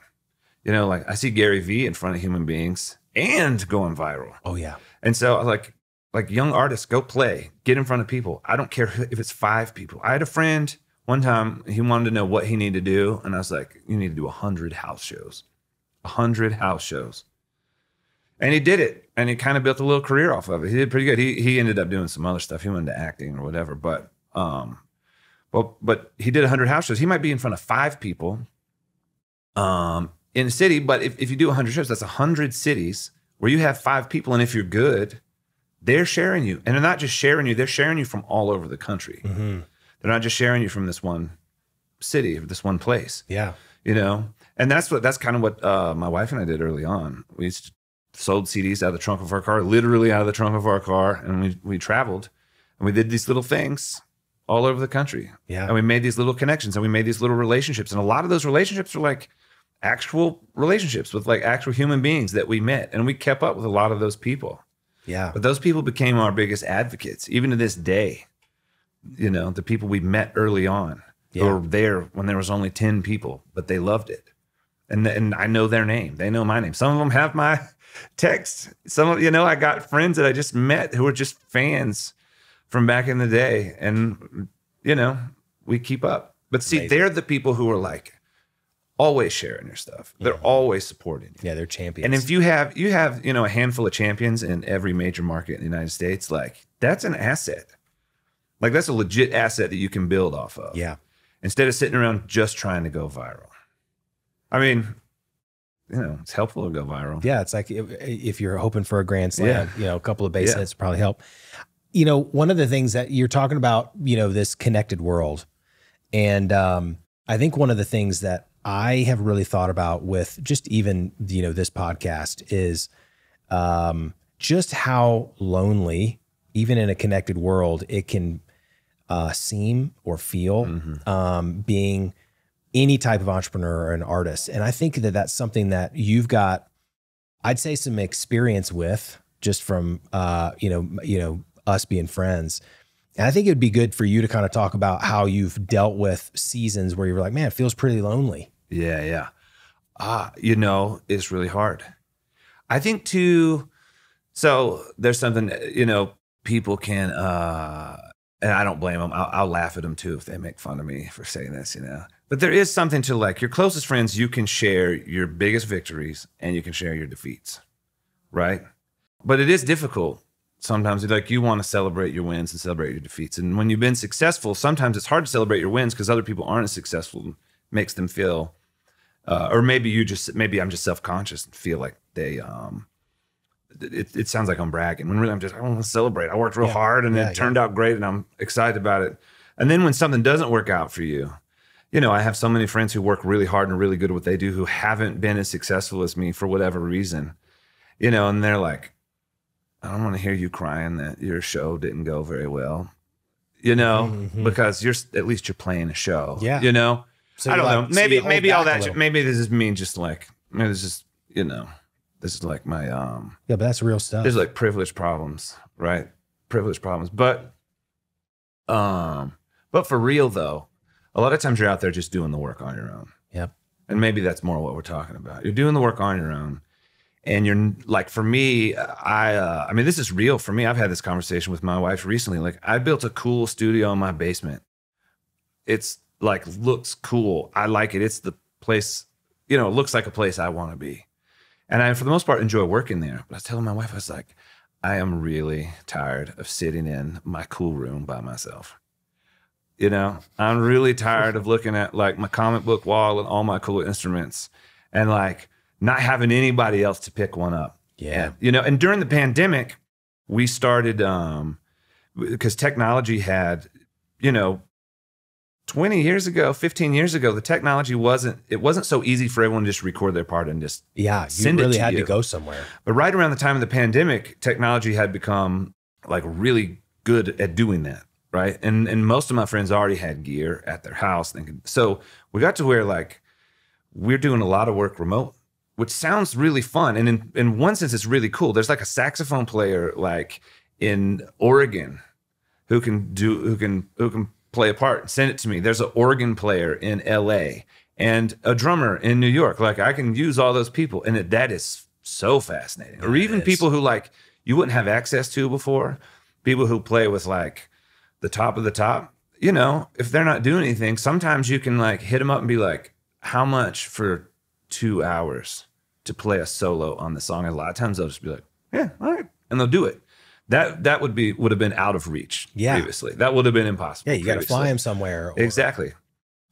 you know, like I see Gary Vee in front of human beings and going viral. Oh yeah. And so like like young artists, go play, get in front of people. I don't care if it's five people. I had a friend one time, he wanted to know what he needed to do. And I was like, you need to do a hundred house shows. A hundred house shows. And he did it. And he kind of built a little career off of it. He did pretty good. He he ended up doing some other stuff. He went into acting or whatever. But um well, but he did 100 house shows. He might be in front of five people um, in a city, but if, if you do 100 shows, that's 100 cities where you have five people. And if you're good, they're sharing you. And they're not just sharing you, they're sharing you from all over the country. Mm-hmm. They're not just sharing you from this one city or this one place, Yeah. you know? And that's what, that's kind of what uh, my wife and I did early on. We used to sold CDs out of the trunk of our car, literally out of the trunk of our car. And we, we traveled and we did these little things all over the country. Yeah. And we made these little connections and we made these little relationships. And a lot of those relationships are like actual relationships with like actual human beings that we met. And we kept up with a lot of those people. Yeah. But those people became our biggest advocates, even to this day. You know, the people we met early on who were there when there was only 10 people, but they loved it. And, and I know their name. They know my name. Some of them have my text. Some of, you know, I got friends that I just met who are just fans from back in the day. And, you know, we keep up. But see, Amazing. they're the people who are like always sharing your stuff. They're always supporting you. Yeah. They're champions. And if you have you have you know a handful of champions in every major market in the United States, like that's an asset. Like that's a legit asset that you can build off of. yeah. Instead of sitting around just trying to go viral. I mean, you know, it's helpful to go viral. Yeah, it's like if, if you're hoping for a grand slam, you know, a couple of base Yeah. hits probably help. You know, one of the things that you're talking about, you know, this connected world, and um, I think one of the things that I have really thought about with just even you know this podcast is um, just how lonely, even in a connected world, it can uh, seem or feel um, being any type of entrepreneur or an artist. And I think that that's something that you've got, I'd say, some experience with just from uh, you know you know us being friends. And I think it would be good for you to kind of talk about how you've dealt with seasons where you're like, man, it feels pretty lonely. Yeah, yeah. Ah, you know, it's really hard. I think too. So there's something you know people can, uh and I don't blame them. I'll, I'll laugh at them too if they make fun of me for saying this, you know. But there is something to like your closest friends. You can share your biggest victories and you can share your defeats, right? But it is difficult sometimes. Like you want to celebrate your wins and celebrate your defeats, and when you've been successful, sometimes it's hard to celebrate your wins because other people aren't as successful. Makes them feel uh, or maybe you just maybe I'm just self conscious and feel like they um it, it sounds like I'm bragging when really I'm just I want to celebrate. I worked real Yeah. hard and Yeah, it turned out great and I'm excited about it. And then when something doesn't work out for you, you know, I have so many friends who work really hard and really good at what they do who haven't been as successful as me for whatever reason. You know, and they're like, I don't want to hear you crying that your show didn't go very well. You know, Mhm. because you're at least you're playing a show. Yeah. You know, So I don't like- know. Maybe hold maybe all that. Maybe this is me. Just like maybe this is you know, this is like my um, Yeah, but that's real stuff. there's like privilege problems, right? Privilege problems, but um, but for real though, a lot of times you're out there just doing the work on your own, Yep. and maybe that's more what we're talking about. You're doing the work on your own. And you're like, for me, I, uh, I mean, this is real for me. I've had this conversation with my wife recently. Like, I built a cool studio in my basement. It's like looks cool. I like it. It's the place, you know, it looks like a place I want to be. And I, for the most part, enjoy working there. But I was telling my wife, I was like, I am really tired of sitting in my cool room by myself. You know, I'm really tired of looking at like my comic book wall and all my cool instruments and like not having anybody else to pick one up. Yeah. You know, and during the pandemic, we started um because technology had, you know, 20 years ago, 15 years ago, the technology wasn't it wasn't so easy for everyone to just record their part and just Yeah, you Send it really to had you. to go somewhere. but right around the time of the pandemic, technology had become like really good at doing that, right? And and most of my friends already had gear at their house thinking. So we got to where like we're doing a lot of work remote, which sounds really fun. And in, in one sense, it's really cool. There's like a saxophone player like in Oregon who can do who can who can play a part. and Send it to me. There's an organ player in LA and a drummer in New York. Like I can use all those people, and it, that is so fascinating. or even people who like you wouldn't have access to before. People who play with like the top of the top. You know, if they're not doing anything, sometimes you can like hit them up and be like, "How much for two hours to play a solo on the song?" And a lot of times they'll just be like, "Yeah, all right," and they'll do it. That that would be would have been out of reach Yeah. previously. That would have been impossible. Yeah, you got to fly him somewhere. or- Exactly.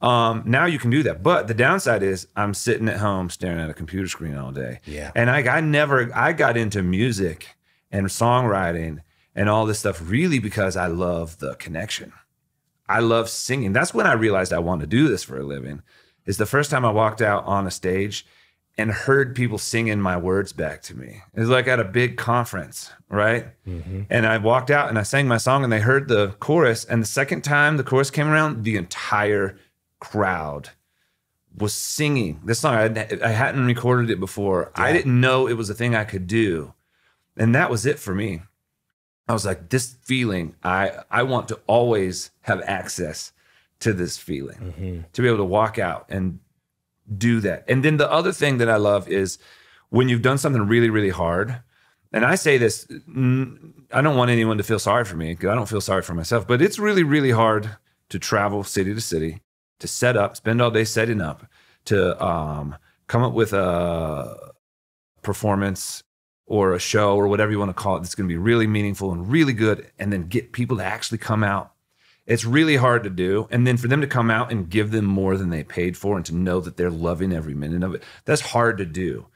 Um, now you can do that, but the downside is I'm sitting at home staring at a computer screen all day. Yeah. And I, I never, I got into music and songwriting and all this stuff really because I love the connection. I love singing. That's when I realized I wanted to do this for a living. Is the first time I walked out on a stage and heard people singing my words back to me. It was like at a big conference, right? Mhm. And I walked out and I sang my song and they heard the chorus. And the second time the chorus came around, the entire crowd was singing this song. I, I hadn't recorded it before. I didn't know it was a thing I could do. And that was it for me. I was like, this feeling, I, I want to always have access to this feeling, Mhm. to be able to walk out and do that. And then the other thing that I love is when you've done something really, really hard. And I say this, I don't want anyone to feel sorry for me because I don't feel sorry for myself, but it's really, really hard to travel city to city, to set up, spend all day setting up, to um, come up with a performance or a show or whatever you want to call it that's going to be really meaningful and really good, and then get people to actually come out. It's really hard to do. And then for them to come out and give them more than they paid for and to know that they're loving every minute of it, that's hard to do.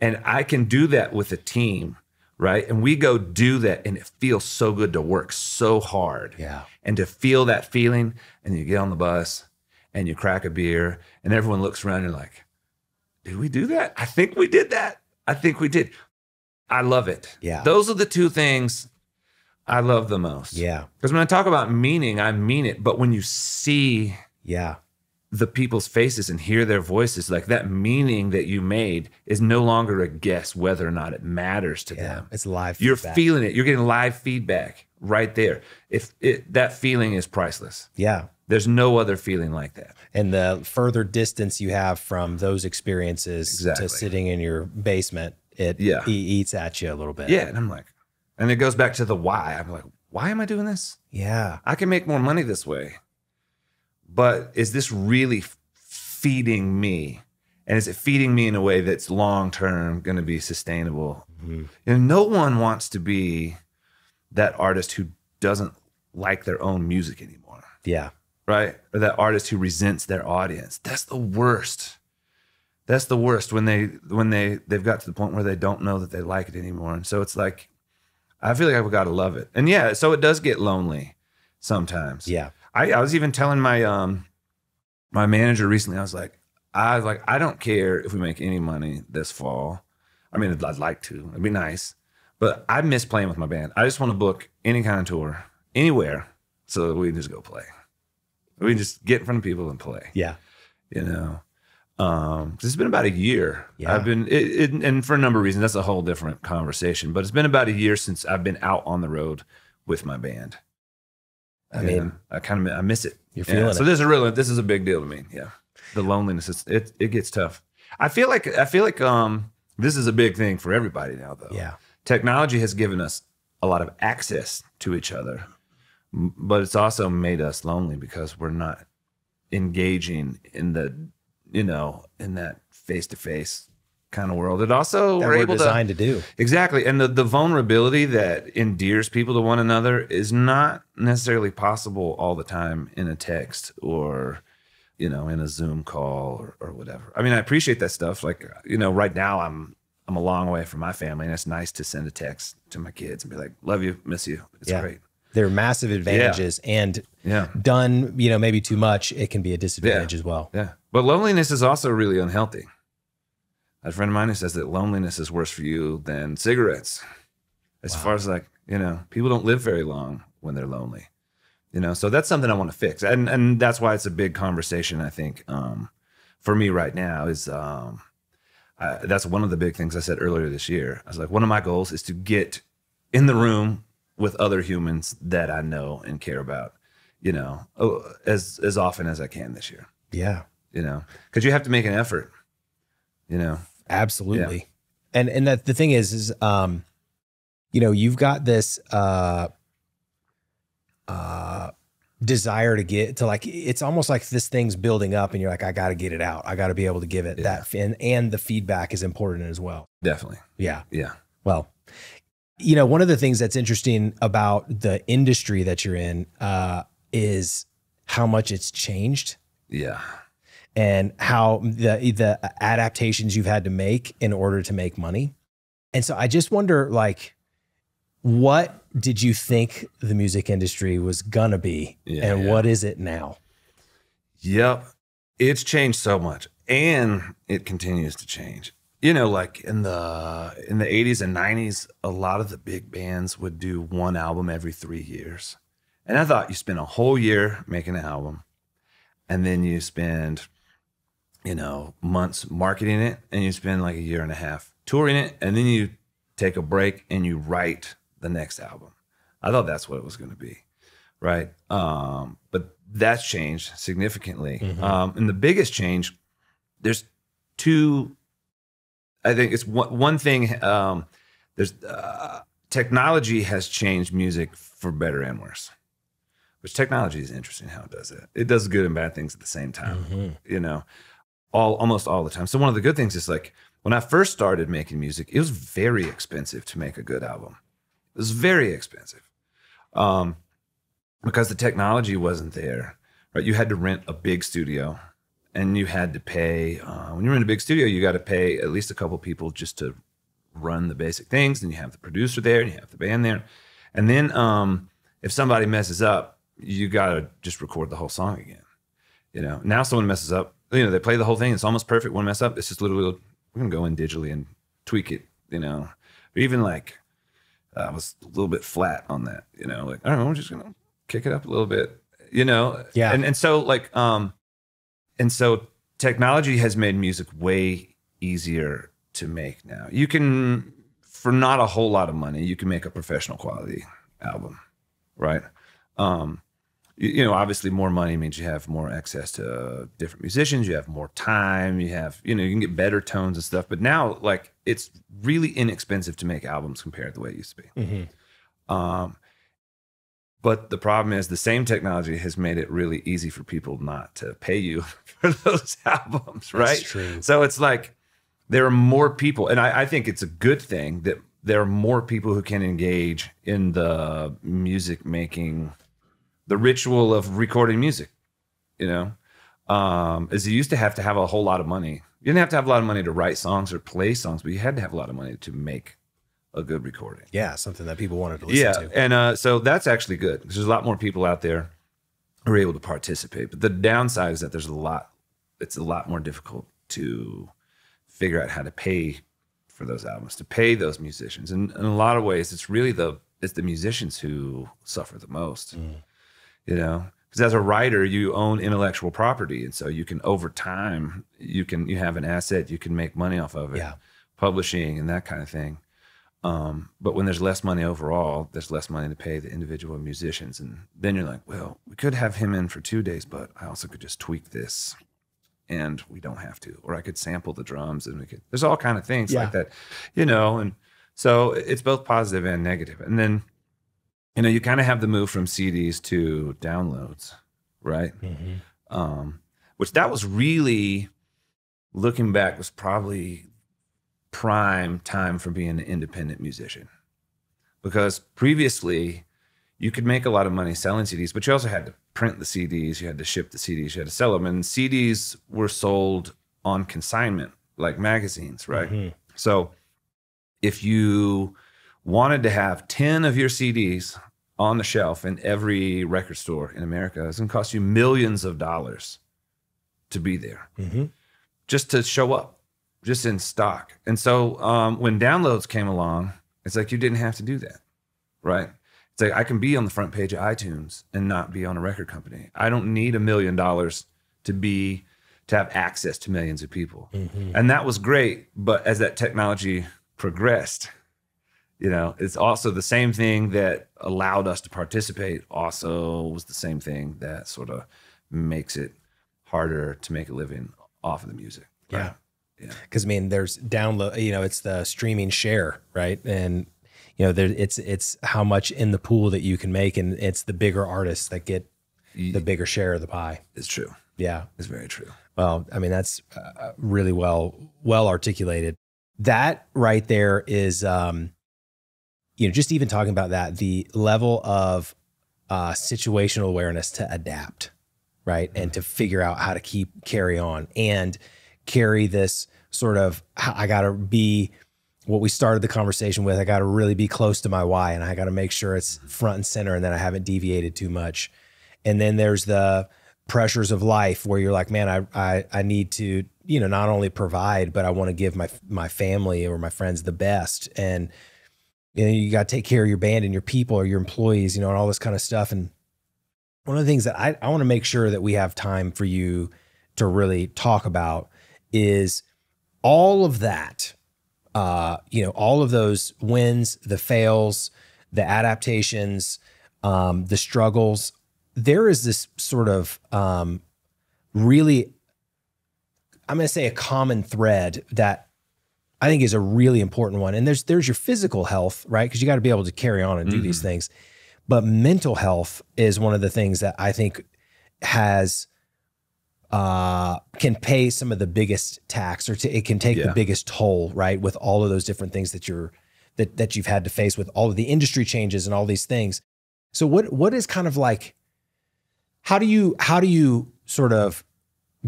And I can do that with a team, right? And we go do that, and it feels so good to work so hard Yeah. and to feel that feeling and you get on the bus and you crack a beer and everyone looks around and you're like did we do that i think we did that i think we did i love it Yeah. those are the two things i love the most Yeah. because when i talk about meaning i mean it but when you see Yeah. the people's faces and hear their voices like that meaning that you made is no longer a guess whether or not it matters to Yeah. them It's live. you're feedback. feeling it you're getting live feedback right there if it, that feeling is priceless Yeah. there's no other feeling like that. And the further distance you have from those experiences Exactly. to sitting in your basement, it Yeah. e- eats at you a little bit. Yeah. And I'm like, and it goes back to the why. I'm like, why am I doing this? Yeah. I can make more money this way. But is this really feeding me? And is it feeding me in a way that's long term going to be sustainable? Mhm. And no one wants to be that artist who doesn't like their own music anymore. Yeah. right? Or that artist who resents their audience. That's the worst. That's the worst when they when they they've got to the point where they don't know that they like it anymore. And so it's like I feel like I've got to love it. And yeah, so it does get lonely sometimes. Yeah. I, I was even telling my um my manager recently, I was like, I was like, I don't care if we make any money this fall. I mean, I'd, I'd like to. It'd be nice. But I miss playing with my band. I just want to book any kind of tour, anywhere, so that we can just go play. We can just get in front of people and play, Yeah. you know. Um, it's been about a year. Yeah. I've been, it, it, and for a number of reasons, that's a whole different conversation. But it's been about a year since I've been out on the road with my band. I mean, And I kind of I miss it. you're Yeah, feeling So this is really this is a big deal to me. Yeah, the loneliness is it it gets tough. I feel like I feel like um this is a big thing for everybody now though. Yeah. technology has given us a lot of access to each other, but it's also made us lonely because we're not engaging in the you know in that face to face kind of world. It also That we're we're able to designed to do. Exactly. And the, the vulnerability that endears people to one another is not necessarily possible all the time in a text or, you know, in a Zoom call or, or whatever. I mean, I appreciate that stuff. Like, you know, right now I'm I'm a long way from my family and it's nice to send a text to my kids and be like, love you, miss you. It's Yeah. great. There are massive advantages, and Yeah. done, you know, maybe too much, it can be a disadvantage as well. Yeah. But loneliness is also really unhealthy. A friend of mine who says that loneliness is worse for you than cigarettes. As far as like, you know, people don't live very long when they're lonely. You know, so that's something I want to fix. And and that's why it's a big conversation, I think, um, for me right now is um I, that's one of the big things I said earlier this year. I was like, one of my goals is to get in the room with other humans that I know and care about, you know, oh, as as often as I can this year Yeah, you know, because you have to make an effort, you know. absolutely. And and that the thing is, is um, you know, you've got this uh, uh, desire to get to like it's almost like this thing's building up, and you're like, I got to get it out. I got to be able to give it Yeah. that, and and the feedback is important as well. Definitely, Yeah. yeah, Well, you know, one of the things that's interesting about the industry that you're in uh, is how much it's changed yeah, and how the the adaptations you've had to make in order to make money. And so I just wonder, like, what did you think the music industry was gonna be, Yeah, and yeah. what is it now? yep. It's changed so much, and it continues to change. You know, like in the in the eighties and nineties, a lot of the big bands would do one album every three years, and I thought you spend a whole year making an album, and then you spend, you know, months marketing it, and you spend like a year and a half touring it, and then you take a break and you write the next album. I thought that's what it was going to be, right? Um, but that's changed significantly. Mhm. Um, and the biggest change, there's two. I think it's one one thing. Um, there's uh, technology has changed music for better and worse. Which technology is interesting how it does it. It does good and bad things at the same time Mhm. you know, all almost all the time. So one of the good things is like when I first started making music, it was very expensive to make a good album. It was very expensive. Um because the technology wasn't there. Right? You had to rent a big studio and you had to pay uh, when you're in a big studio, you got to pay at least a couple people just to run the basic things. and you have the producer there and you have the band there. And then um if somebody messes up, you got to just record the whole song again. You know, now someone messes up, you know, they play the whole thing. It's almost perfect. One mess up, it's just literally, we're going to go in digitally and tweak it, you know. But even like, I was a little bit flat on that, you know, like, I don't know, we're just going to kick it up a little bit, you know. Yeah. And, and so, like, um, and so technology has made music way easier to make now. You can, for not a whole lot of money, you can make a professional quality album, right? Um, you, know, obviously more money means you have more access to different musicians, you have more time, you have, you know, you can get better tones and stuff. But now, like, it's really inexpensive to make albums compared to the way it used to be. Mhm. Um, but the problem is the same technology has made it really easy for people not to pay you for those albums, right? So it's like there are more people, and I, I think it's a good thing that there are more people who can engage in the music making, the ritual of recording music. You know, um, as you used to have to have a whole lot of money. You didn't have to have a lot of money to write songs or play songs, but you had to have a lot of money to make a good recording. Yeah, something that people wanted to listen Yeah, to. and uh, so that's actually good. Because there's a lot more people out there who are able to participate. But the downside is that there's a lot. It's a lot more difficult to figure out how to pay for those albums, to pay those musicians. And in a lot of ways, it's really the it's the musicians who suffer the most. You know, because as a writer, you own intellectual property, and so you can over time you can you have an asset, you can make money off of it. Yeah. publishing and that kind of thing. Um, but when there's less money overall, there's less money to pay the individual musicians. And then you're like, well, we could have him in for two days, but I also could just tweak this and we don't have to. Or I could sample the drums and we could, there's all kind of things Yeah. like that, you know, and so it's both positive and. And then, you know, you kind of have the move from CDs to downloads, right? Mhm. um, which that was really looking back was probably prime time for being an independent musician because previously you could make a lot of money selling CDs, but you also had to print the CDs, you had to ship the CDs, you had to sell them, and CDs were sold on consignment like magazines, right? Mhm. So if you wanted to have 10 of your CDs on the shelf in every record store in America. It's going to cost you millions of dollars to be there, Mm-hmm. just to show up, just in stock. And so um, when downloads came along, it's like you didn't have to do that, right? It's like I can be on the front page of iTunes and not be on a record company. I don't need a million dollars to be to have access to millions of people. And that was great, but as that technology progressed, you know, it's also the same thing that allowed us to participate also was the same thing that sort of makes it harder to make a living off of the music. Yeah. Because I mean, there's download. You know, it's the streaming share, right? And you know, there it's it's how much in the pool that you can make, and it's the bigger artists that get the bigger share of the pie. It's true. Yeah. It's very true. Well, I mean, that's uh, really well well articulated. That right there is, um, you know, just even talking about that, the level of uh, situational awareness to adapt, right, and to figure out how to keep carry on and carry this sort of. I got to be what we started the conversation with. I got to really be close to my why, and I got to make sure it's front and center, and that I haven't deviated too much. And then there's the pressures of life where you're like, man, I I, I need to you know not only provide, but I want to give my my family or my friends the best, and you know you got to take care of your band and your people or your employees, you know, and all this kind of stuff. And one of the things that I I want to make sure that we have time for you to really talk about is all of that uh, you know, all of those wins, the fails, the adaptations, um, the struggles. There is this sort of um, really, I'm going to say a common thread that I think is a really important one. And there's there's your physical health, right? Because you got to be able to carry on and do these things. But mental health is one of the things that I think has uh, can pay some of the biggest tax or to, it can take the biggest toll, right? With all of those different things that you're that that you've had to face with all of the industry changes and all these things. So what what is kind of like how do you how do you sort of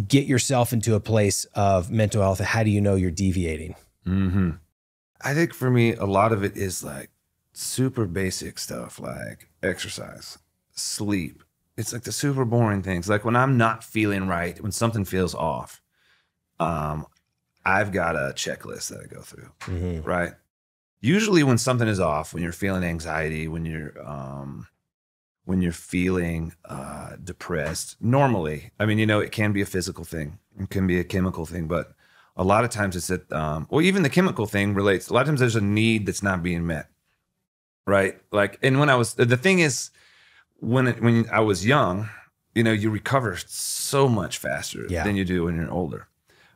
get yourself into a place of mental health? How do you know you're deviating? Hmm I think for me, a lot of it is like super basic stuff like exercise, sleep. It's like the super boring things. Like when I'm not feeling right, when something feels off, um, I've got a checklist that I go through, right? Usually when something is off, when you're feeling anxiety, when you're um when you're feeling uh depressed, normally, I mean, you know, it can be a physical thing, it can be a chemical thing, but a lot of times it's that um well even the chemical thing relates a lot of times there's a need that's not being met right? Like and when i was the thing is when it, when i was young you know you recover so much faster Yeah. than you do when you're older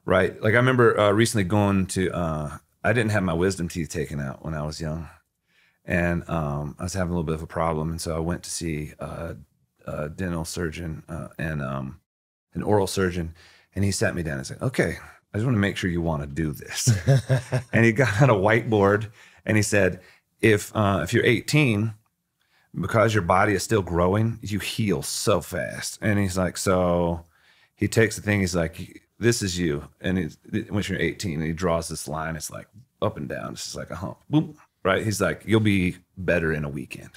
right? Like i remember uh, recently going to uh i didn't have my wisdom teeth taken out when i was young. And um i was having a little bit of a problem. And so i went to see uh, a dental surgeon uh, and um an oral surgeon. And he sat me down and said okay I just want to make sure you want to do this. and he got out a whiteboard and he said, if uh, if you're 18, because your body is still growing, you heal so fast. And he's like, so he takes the thing, he's like, this is you. And when you're 18, and he draws this line, it's like up and down. It's just like a hump. Boom. Right. He's like, you'll be better in a weekend.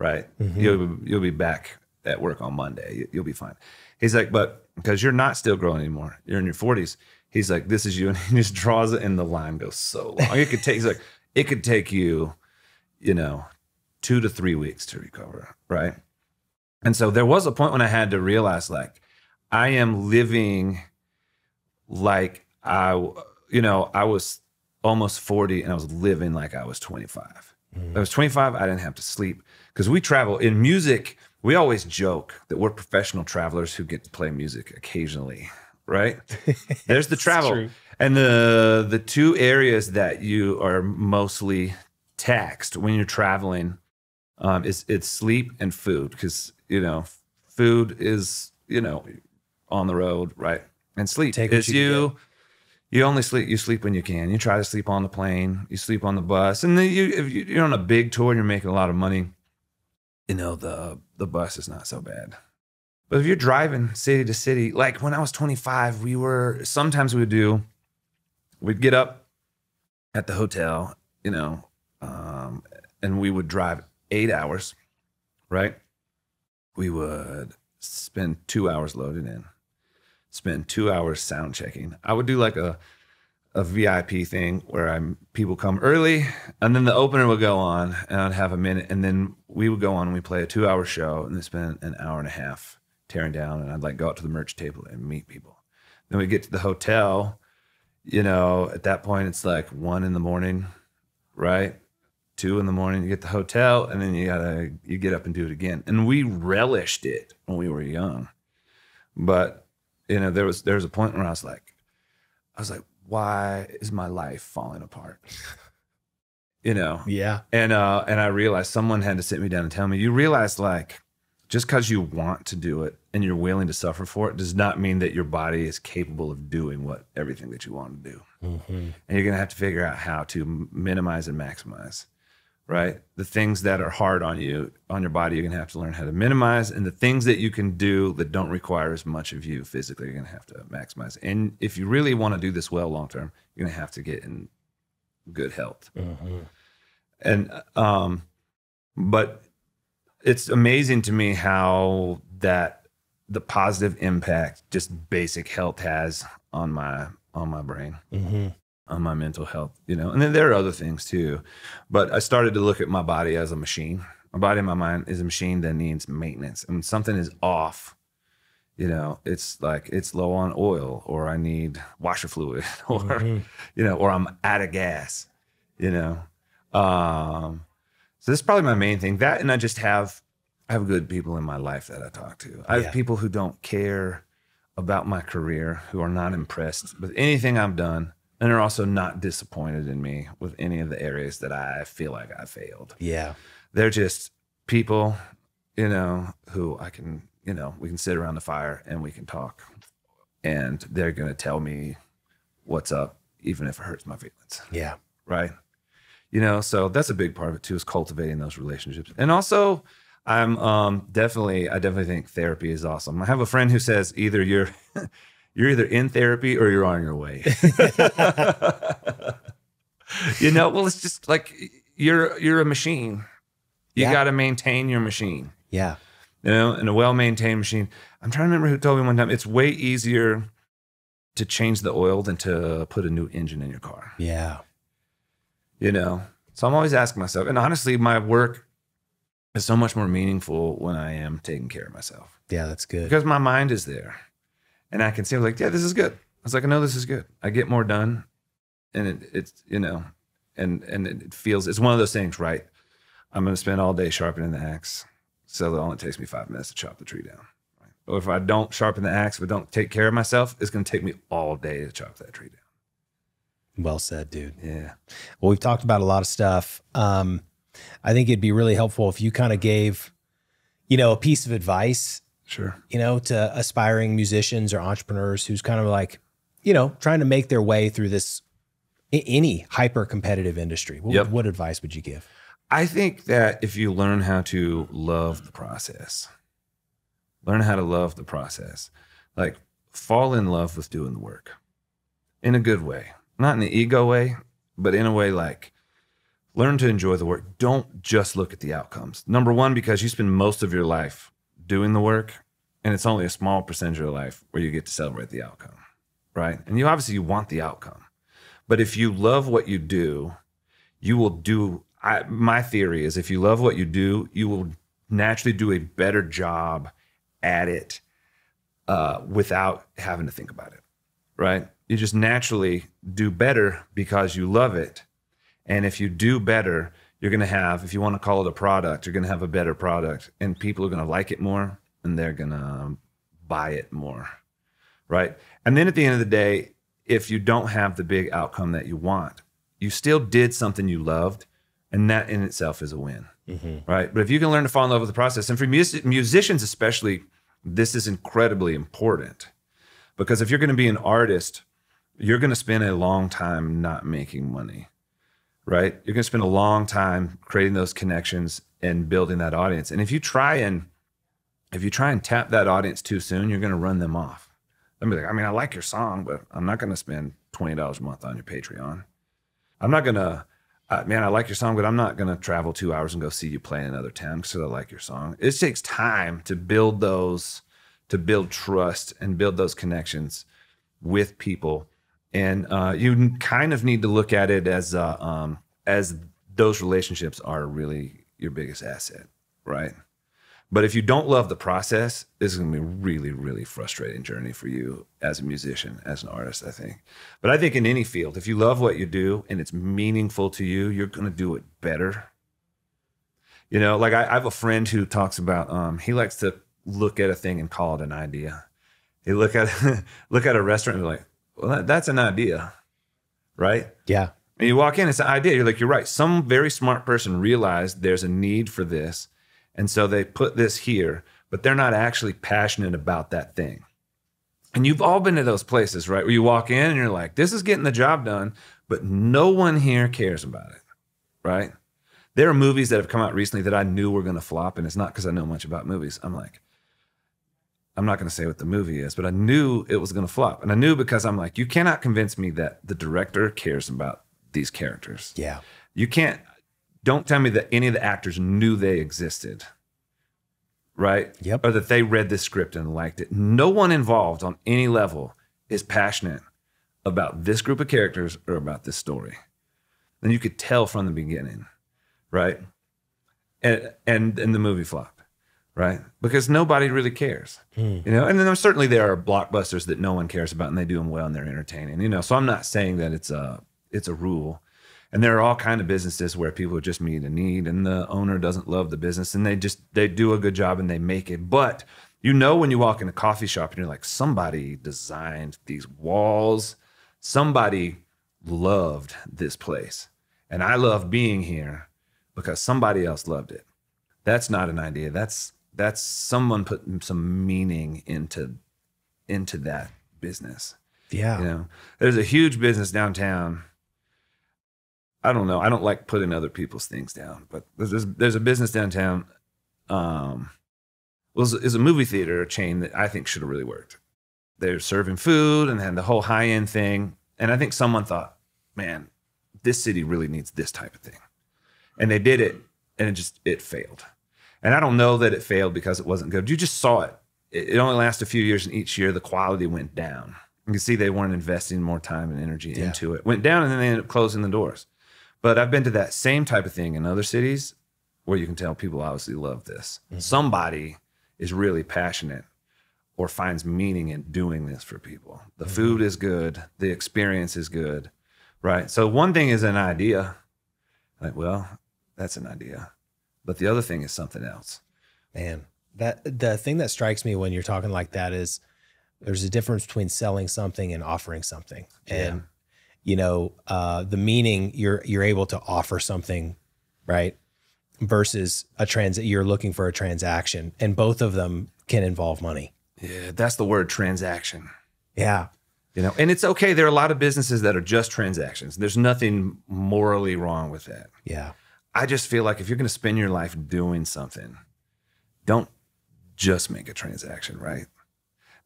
Right. You'll, you'll be back at work on Monday. You- You'll be fine. He's like, but because you're not still growing anymore, you're in your 40s. He's like, this is you. And he just draws it, and the line goes so long. It could take, he's like, it could take you, you know, two to three weeks to recover. Right. And so there was a point when I had to realize, like, I am living like I, you know, I was almost 40 and I was living like I was 25. Mm. I was 25, I didn't have to sleep because we travel in music. We always joke that we're professional travelers who get to play music occasionally, right? There's the travel. true. And the the two areas that you are mostly taxed when you're traveling um, is it's sleep and food because you know food is you know on the road, right? And sleep Take is you you. You only sleep. You sleep when you can. You try to sleep on the plane. You sleep on the bus, and then you if you- you're on a big tour and you're making a lot of money. You know the the bus is not so bad. But if you're driving city to city, like when I was 25, we were sometimes we would do, we'd get up at the hotel, you know, um, and we would drive eight hours right? We would spend two hours loading in, spend two hours sound checking. I would do like a a VIP thing where I'm people come early and then the opener would go on and I'd have a minute and then we would go on and we play a two hour show and then spend an hour and a half tearing down and I'd like go out to the merch table and meet people. Then we get to the hotel, you know, at that point it's like one in the morning, right? Two in the morning, you get the hotel and then you gotta you get up and do it again. And we relished it when we were young. But you know, there was there was a point where I was like, I was like, why is my life falling apart? you know? Yeah. And uh and I realized someone had to sit me down and tell me, you realize like just because you want to do it and you're willing to suffer for it does not mean that your body is capable of doing what everything that you want to do. And you're gonna have to figure out how to minimize and maximize. Right? The things that are hard on you, on your body, you're gonna have to learn how to minimize. And the things that you can do that don't require as much of you physically, you're gonna have to maximize. And if you really want to do this well long term, you're gonna have to get in good health and um but it's amazing to me how that the positive impact just basic health has on my on my brain Mm-hmm. on my mental health you know? And then there are other things too but i started to look at my body as a machine. My body and my mind is a machine that needs maintenance. And when something is off you know it's like it's low on oil or i need washer fluid or you know or i'm out of gas you know? Um so this is probably my main thing that and i just have i have good people in my life that i talk to i have Yeah. people who don't care about my career who are not impressed with anything i've done and are also not disappointed in me with any of the areas that i feel like i failed Yeah. they're just people, you know, who I can, you know, we can sit around the fire and we can talk. And they're going to tell me what's up, even if it hurts my feelings. Yeah. Right. You know, so that's a big part of it too, is cultivating those relationships. And also, I'm um, definitely, I definitely think therapy is awesome. I have a friend who says either you're, you're either in therapy or you're on your way. you know, well, it's just like you're you're a machine. You Yeah. got to maintain your machine. Yeah. You know, and a well-maintained machine. I'm trying to remember who told me one time it's way easier to change the oil than to put a new engine in your car. Yeah. You know, so I'm always asking myself, and honestly, my work is so much more meaningful when I am taking care of myself Yeah. That's good. because my mind is there, and I can see I'm like, yeah, this is good. I was like, I know this is good. I get more done, and it, it's you know, and and it feels it's one of those things, right? I'm going to spend all day sharpening the axe, so that only takes me five minutes to chop the tree down. Right? Or if I don't sharpen the axe, if I don't take care of myself, it's going to take me all day to chop that tree down. Well said, dude. Yeah, Well, we've talked about a lot of stuff. Um, I think it'd be really helpful if you kind of gave, you know, a piece of advice, sure. you know, to aspiring musicians or entrepreneurs who's kind of like, you know, trying to make their way through this any hyper competitive industry. What, Yep. what advice would you give? I think that if you learn how to love the process, learn how to love the process, like fall in love with doing the work in a good way, not in the ego way, but in a way like learn to enjoy the work. Don't just look at the outcomes. Number one, because you spend most of your life doing the work, and it's only a small percentage of your life where you get to celebrate the outcome, right? And you obviously you want the outcome, but if you love what you do, you will do I, my theory is if you love what you do you will naturally do a better job at it uh, without having to think about it right you just naturally do better because you love it. And if you do better you're going to have if you want to call it a product you're going to have a better product and people are going to like it more and they're going to buy it more right? And then at the end of the day if you don't have the big outcome that you want you still did something you loved and that in itself is a win mm-hmm. right? But if you can learn to fall in love with the process and for music, musicians especially this is incredibly important. Because if you're going to be an artist you're going to spend a long time not making money right you're going to spend a long time creating those connections and building that audience and if you try and if you try and tap that audience too soon you're going to run them off they'll like i mean i like your song but i'm not going to spend $20 a month on your patreon i'm not going to uh, man, I like your song, but I'm not going to travel two hours and go see you play in another town because I like your song. It takes time to build those, to build trust and build those connections with people. And uh, you kind of need to look at it as uh, um, as those relationships are really your biggest asset, right? But if you don't love the process, this is going to be a really, really frustrating journey for you as a musician, as an artist, I think. But I think in any field, if you love what you do and it's meaningful to you, you're going to do it better. You know, like I, I have a friend who talks about, um, he likes to look at a thing and call it an idea. He look at look at a restaurant and be like, well, that, that's an idea, right? Yeah. And you walk in, it's an idea. You're like, you're right. Some very smart person realized there's a need for this and so they put this here, but they're not actually passionate about that thing. And you've all been to those places, right? Where you walk in and you're like, this is getting the job done, but no one here cares about it, right? There are movies that have come out recently that I knew were going to flop. And it's not because I know much about movies. I'm like, I'm not going to say what the movie is, but I knew it was going to flop. And I knew because I'm like, you cannot convince me that the director cares about these characters. Yeah. You can't, don't tell me that any of the actors knew they existed, right? Yep. Or that they read the script and liked it. No one involved on any level is passionate about this group of characters or about this story. And you could tell from the beginning, right? And and and the movie flop, right? Because nobody really cares, hmm. you know. And then certainly there are blockbusters that no one cares about, and they do them well, and they're entertaining, you know. So I'm not saying that it's a it's a rule, and there are all kind of businesses where people just meet a need and the owner doesn't love the business and they just they do a good job and they make it. But you know when you walk in a coffee shop and you're like somebody designed these walls. Somebody loved this place. And i love being here because somebody else loved it. That's not an idea. That's that's someone put some meaning into into that business Yeah. you know, there's a huge business downtown. I don't know. I don't like putting other people's things down, but there's there's a business downtown. Um, was is a movie theater chain that I think should have really worked. They're serving food and had the whole high end thing, and I think someone thought, man, this city really needs this type of thing, and they did it, and it just it failed. And I don't know that it failed because it wasn't good. You just saw it. It, only lasted a few years, and each year the quality went down. You can see they weren't investing more time and energy Yeah. into it. Went down, and then they ended up closing the doors. But I've been to that same type of thing in other cities where you can tell people obviously love this. Mm-hmm. Somebody is really passionate or finds meaning in doing this for people. The mm-hmm. food is good, the experience is good, right? So one thing is an idea. Like, well, that's an idea. But the other thing is something else. Man, that the thing that strikes me when you're talking like that is there's a difference between selling something and offering something. And you know, uh, the meaning you're you're able to offer something, right? Versus a trans you're looking for a transaction. And both of them can involve money. Yeah, that's the word transaction. Yeah. You know, and it's okay. There are a lot of businesses that are just transactions. There's nothing morally wrong with that. Yeah. I just feel like if you're going to spend your life doing something, don't just make a transaction, right?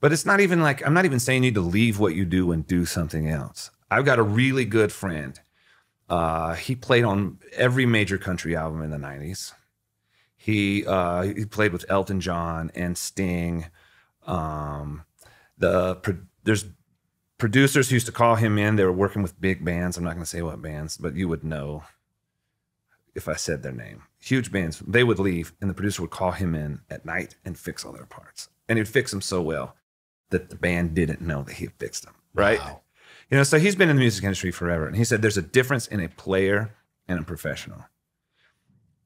But it's not even like I'm not even saying you need to leave what you do and do something else. I've got a really good friend. Uh, he played on every major country album in the '90s. He uh, he played with Elton John and Sting. Um, the pro- there's producers who used to call him in. They were working with big bands. I'm not going to say what bands, but you would know if I said their name. Huge bands. They would leave, and the producer would call him in at night and fix all their parts. And he'd fix them so well that the band didn't know that he had fixed them. Right. Wow. You know, so he's been in the music industry forever. And he said there's a difference in a player and a professional.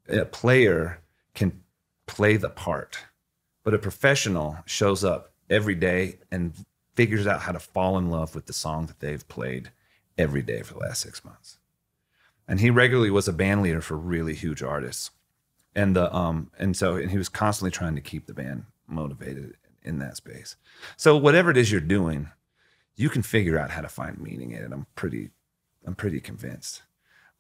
A player can play the part, but a professional shows up every day and figures out how to fall in love with the song that they've played every day for the last six months. And he regularly was a band leader for really huge artists. And the um and so and he was constantly trying to keep the band motivated in that space. So whatever it is you're doing, you can figure out how to find meaning in it. I'm pretty, I'm pretty convinced.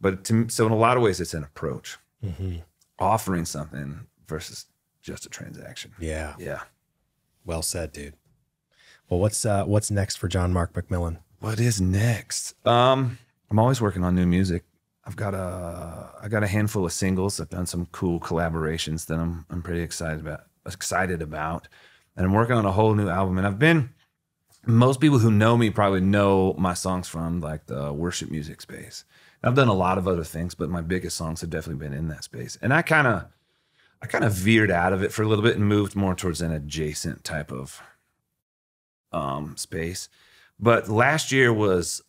But to, so in a lot of ways, it's an approach, Mhm. offering something versus just a transaction. Yeah. Yeah. Well said, dude. Well, what's uh what's next for John Mark McMillan? What is next? Um, I'm always working on new music. I've got a I got a handful of singles. I've done some cool collaborations that I'm I'm pretty excited about excited about. And I'm working on a whole new album. And I've been most people who know me probably know my songs from like the worship music space. I've done a lot of other things, but my biggest songs have definitely been in that space. And I kind of I kind of veered out of it for a little bit and moved more towards an adjacent type of um space. But last year was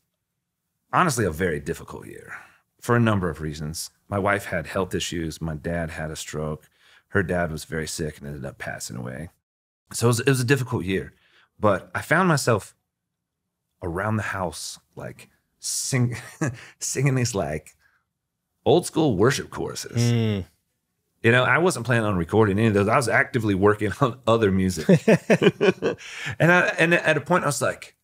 honestly a very difficult year for a number of reasons. My wife had health issues, my dad had a stroke, her dad was very sick and ended up passing away. So it was, it was a difficult year, but I found myself around the house, like sing, singing these like old school worship choruses. Mm. You know, I wasn't planning on recording any of those. I was actively working on other music. and I, and at a point I was like,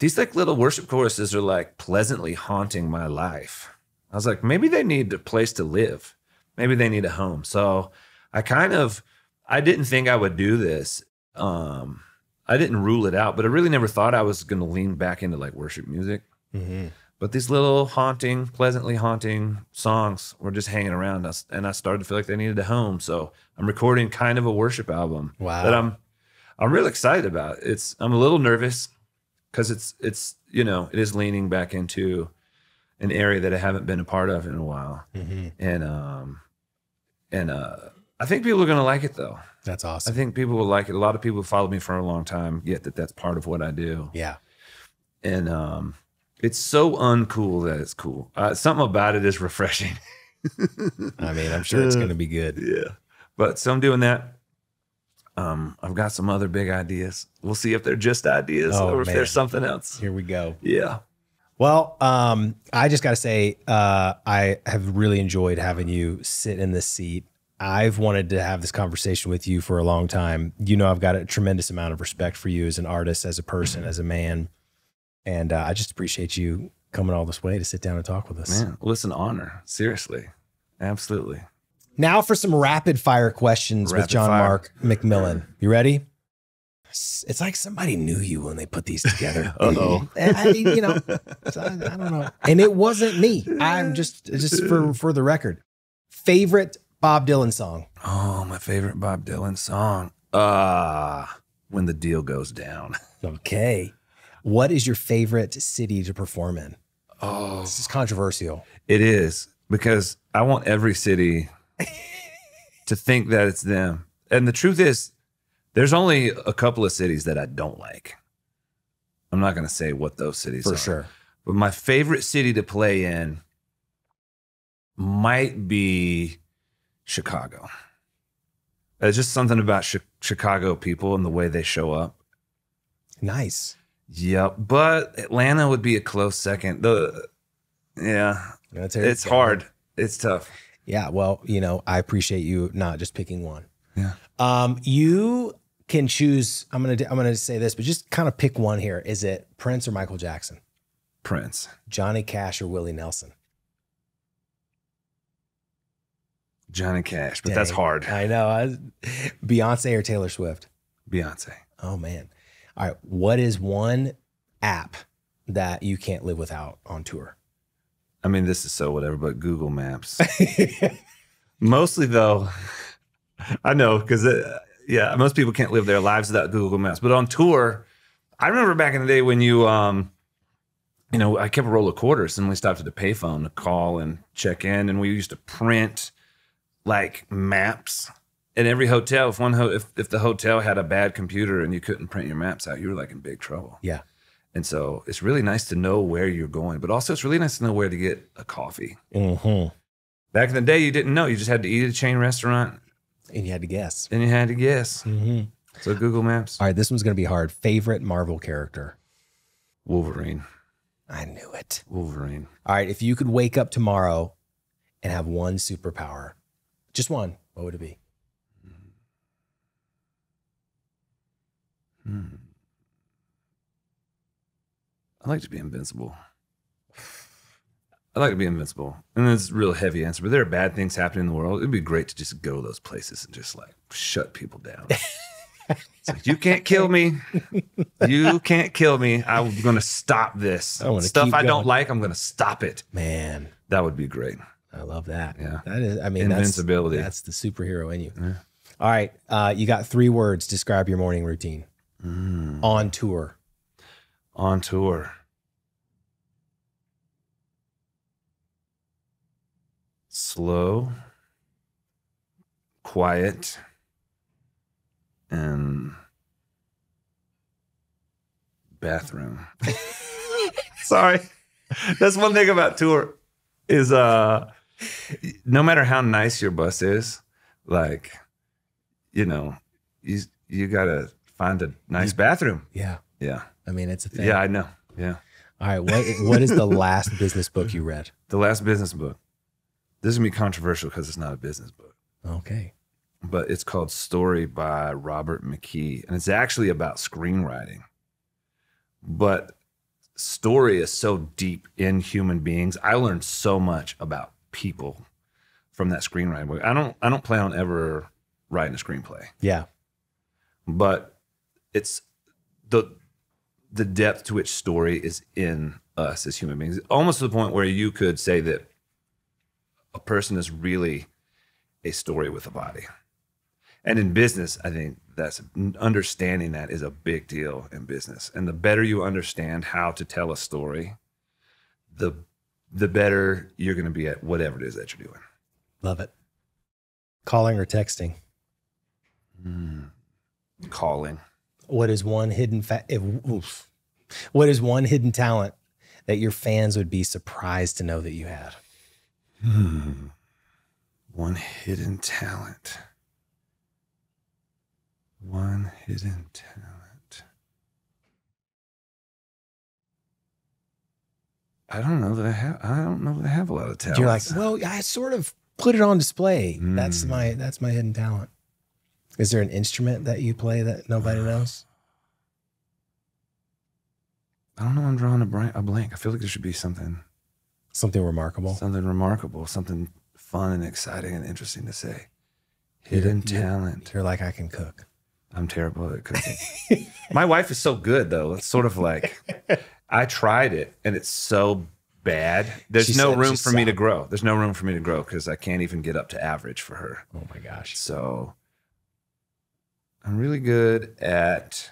these like little worship choruses are like pleasantly haunting my life. I was like, maybe they need a place to live. Maybe they need a home. So I kind of I didn't think I would do this. Um I didn't rule it out, but I really never thought I was going to lean back into like worship music. Mm-hmm. But these little haunting, pleasantly haunting songs were just hanging around us, and I started to feel like they needed a home. So I'm recording kind of a worship album Wow. that I'm I'm real excited about. It's I'm a little nervous because it's it's you know it is leaning back into an area that I haven't been a part of in a while, Mm-hmm. and um and uh I think people are gonna like it though. That's awesome. I think people will like it. A lot of people who followed me for a long time Yet that that's part of what I do yeah. and um, it's so uncool that it's cool. Uh, something about it is refreshing. I mean, I'm sure it's going to be good. yeah, but so I'm doing that. Um, I've got some other big ideas. We'll see if they're just ideas Oh, or if man. there's something else. Here we go. Yeah, Well, um, I just got to say, uh, I have really enjoyed having you sit in this seat. I've wanted to have this conversation with you for a long time. You know, I've got a tremendous amount of respect for you as an artist, as a person, as a man. And uh, I just appreciate you coming all this way to sit down and talk with us. man. Well, it's an honor. Seriously, absolutely. Now for some rapid fire questions with John fire. Mark McMillan. You ready? It's like somebody knew you when they put these together. Uh-oh. I, you know, so I, I don't know. And it wasn't me. I'm just just for for the record. Favorite Bob Dylan song? Oh, my favorite Bob Dylan song. Ah, when the deal goes down. Okay. What is your favorite city to perform in? Oh, This is controversial. It is because I want every city to think that it's them. And the truth is, there's only a couple of cities that I don't like. I'm not going to say what those cities are. For are. sure. But my favorite city to play in might be Chicago. There's just something about Chi- Chicago people and the way they show up. Nice. Yep. But Atlanta would be a close second. The yeah, it's hard. It's tough. Yeah, well, you know, I appreciate you not just picking one. Yeah. Um, you can choose. I'm gonna. I'm gonna say this, but just kind of pick one here. Is it Prince or Michael Jackson? Prince. Johnny Cash or Willie Nelson? Johnny Cash, but that's hard. I know. I, Beyonce or Taylor Swift? Beyonce. Oh man. All right. What is one app that you can't live without on tour? I mean, this is so whatever, but Google Maps. Mostly though, I know because yeah, most people can't live their lives without Google Maps. But on tour, I remember back in the day when you um, you know, I kept a roll of quarters and we stopped at the payphone to call and check in, and we used to print like maps. In every hotel, if one ho- if if the hotel had a bad computer and you couldn't print your maps out, you were like in big trouble. Yeah. And so it's really nice to know where you're going, but also it's really nice to know where to get a coffee. Mm-hmm. Back in the day, you didn't know. You just had to eat at a chain restaurant And you had to guess. and you had to guess. Mm-hmm. So Google Maps, All right. This one's gonna be hard. Favorite Marvel character? Wolverine, I knew it. Wolverine. All right. If you could wake up tomorrow and have one superpower, just one, what would it be? Hmm. I like to be invincible. I like to be invincible. And it's a real heavy answer, but there are bad things happening in the world. It'd be great to just go to those places and just like shut people down. it's like, you can't kill me. You can't kill me. I'm going to stop this. I Stuff I don't like, I'm going to stop it. Man. That would be great. I love that. Yeah. That is, I mean, Invincibility. That's, that's the superhero in you. All right. Uh, you got three words. Describe your morning routine Mm. on tour. On tour. Slow, quiet, and bathroom. Sorry. That's one thing about tour is uh no matter how nice your bus is, like, you know, you you gotta find a nice bathroom. Yeah. Yeah. I mean, it's a thing. Yeah, I know. Yeah. All right. What, what is the last business book you read? The last business book. This is gonna be controversial because it's not a business book, Okay. but it's called Story by Robert McKee, and it's actually about screenwriting. But story is so deep in human beings. I learned so much about people from that screenwriting book. I don't I don't plan on ever writing a screenplay, Yeah. but it's the the depth to which story is in us as human beings, almost to the point where you could say that a person is really a story with a body. And in business, I think that's understanding that is a big deal in business. And the better you understand how to tell a story, the the better you're going to be at whatever it is that you're doing. Love it. Calling or texting? Hmm. Calling. What is one hidden fa- if, oof. What is one hidden talent that your fans would be surprised to know that you had? One hidden talent. One hidden talent. I don't know that I have. I don't know that I have a lot of talent. You're like, well, I sort of put it on display. That's Mm. my that's my hidden talent. Is there an instrument that you play that nobody knows? I don't know. I'm drawing a blank. I feel like there should be something, Something remarkable. something remarkable, something fun and exciting and interesting to say. Hidden You're- talent. You're like, I can cook. I'm terrible at cooking. My wife is so good though. It's sort of like I tried it and it's so bad. There's She no room for me to grow. There's no room for me to grow because I can't even get up to average for her. Oh my gosh. So I'm really good at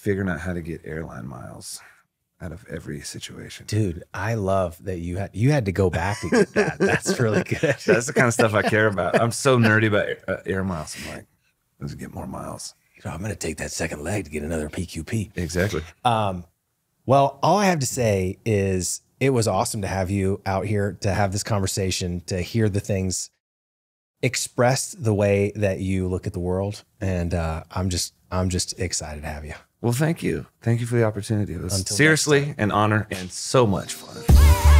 figuring out how to get airline miles out of every situation. Dude, I love that you had you had to go back to get that. That's really good. That's the kind of stuff I care about. I'm so nerdy about air, uh, air miles. I'm like, let's get more miles. You know, I'm gonna take that second leg to get another PQP. Exactly. Um, well, all I have to say is it was awesome to have you out here to have this conversation, to hear the things expressed the way that you look at the world. And uh, I'm just I'm just excited to have you. Well, thank you. Thank you for the opportunity. It was Until seriously an honor and so much fun.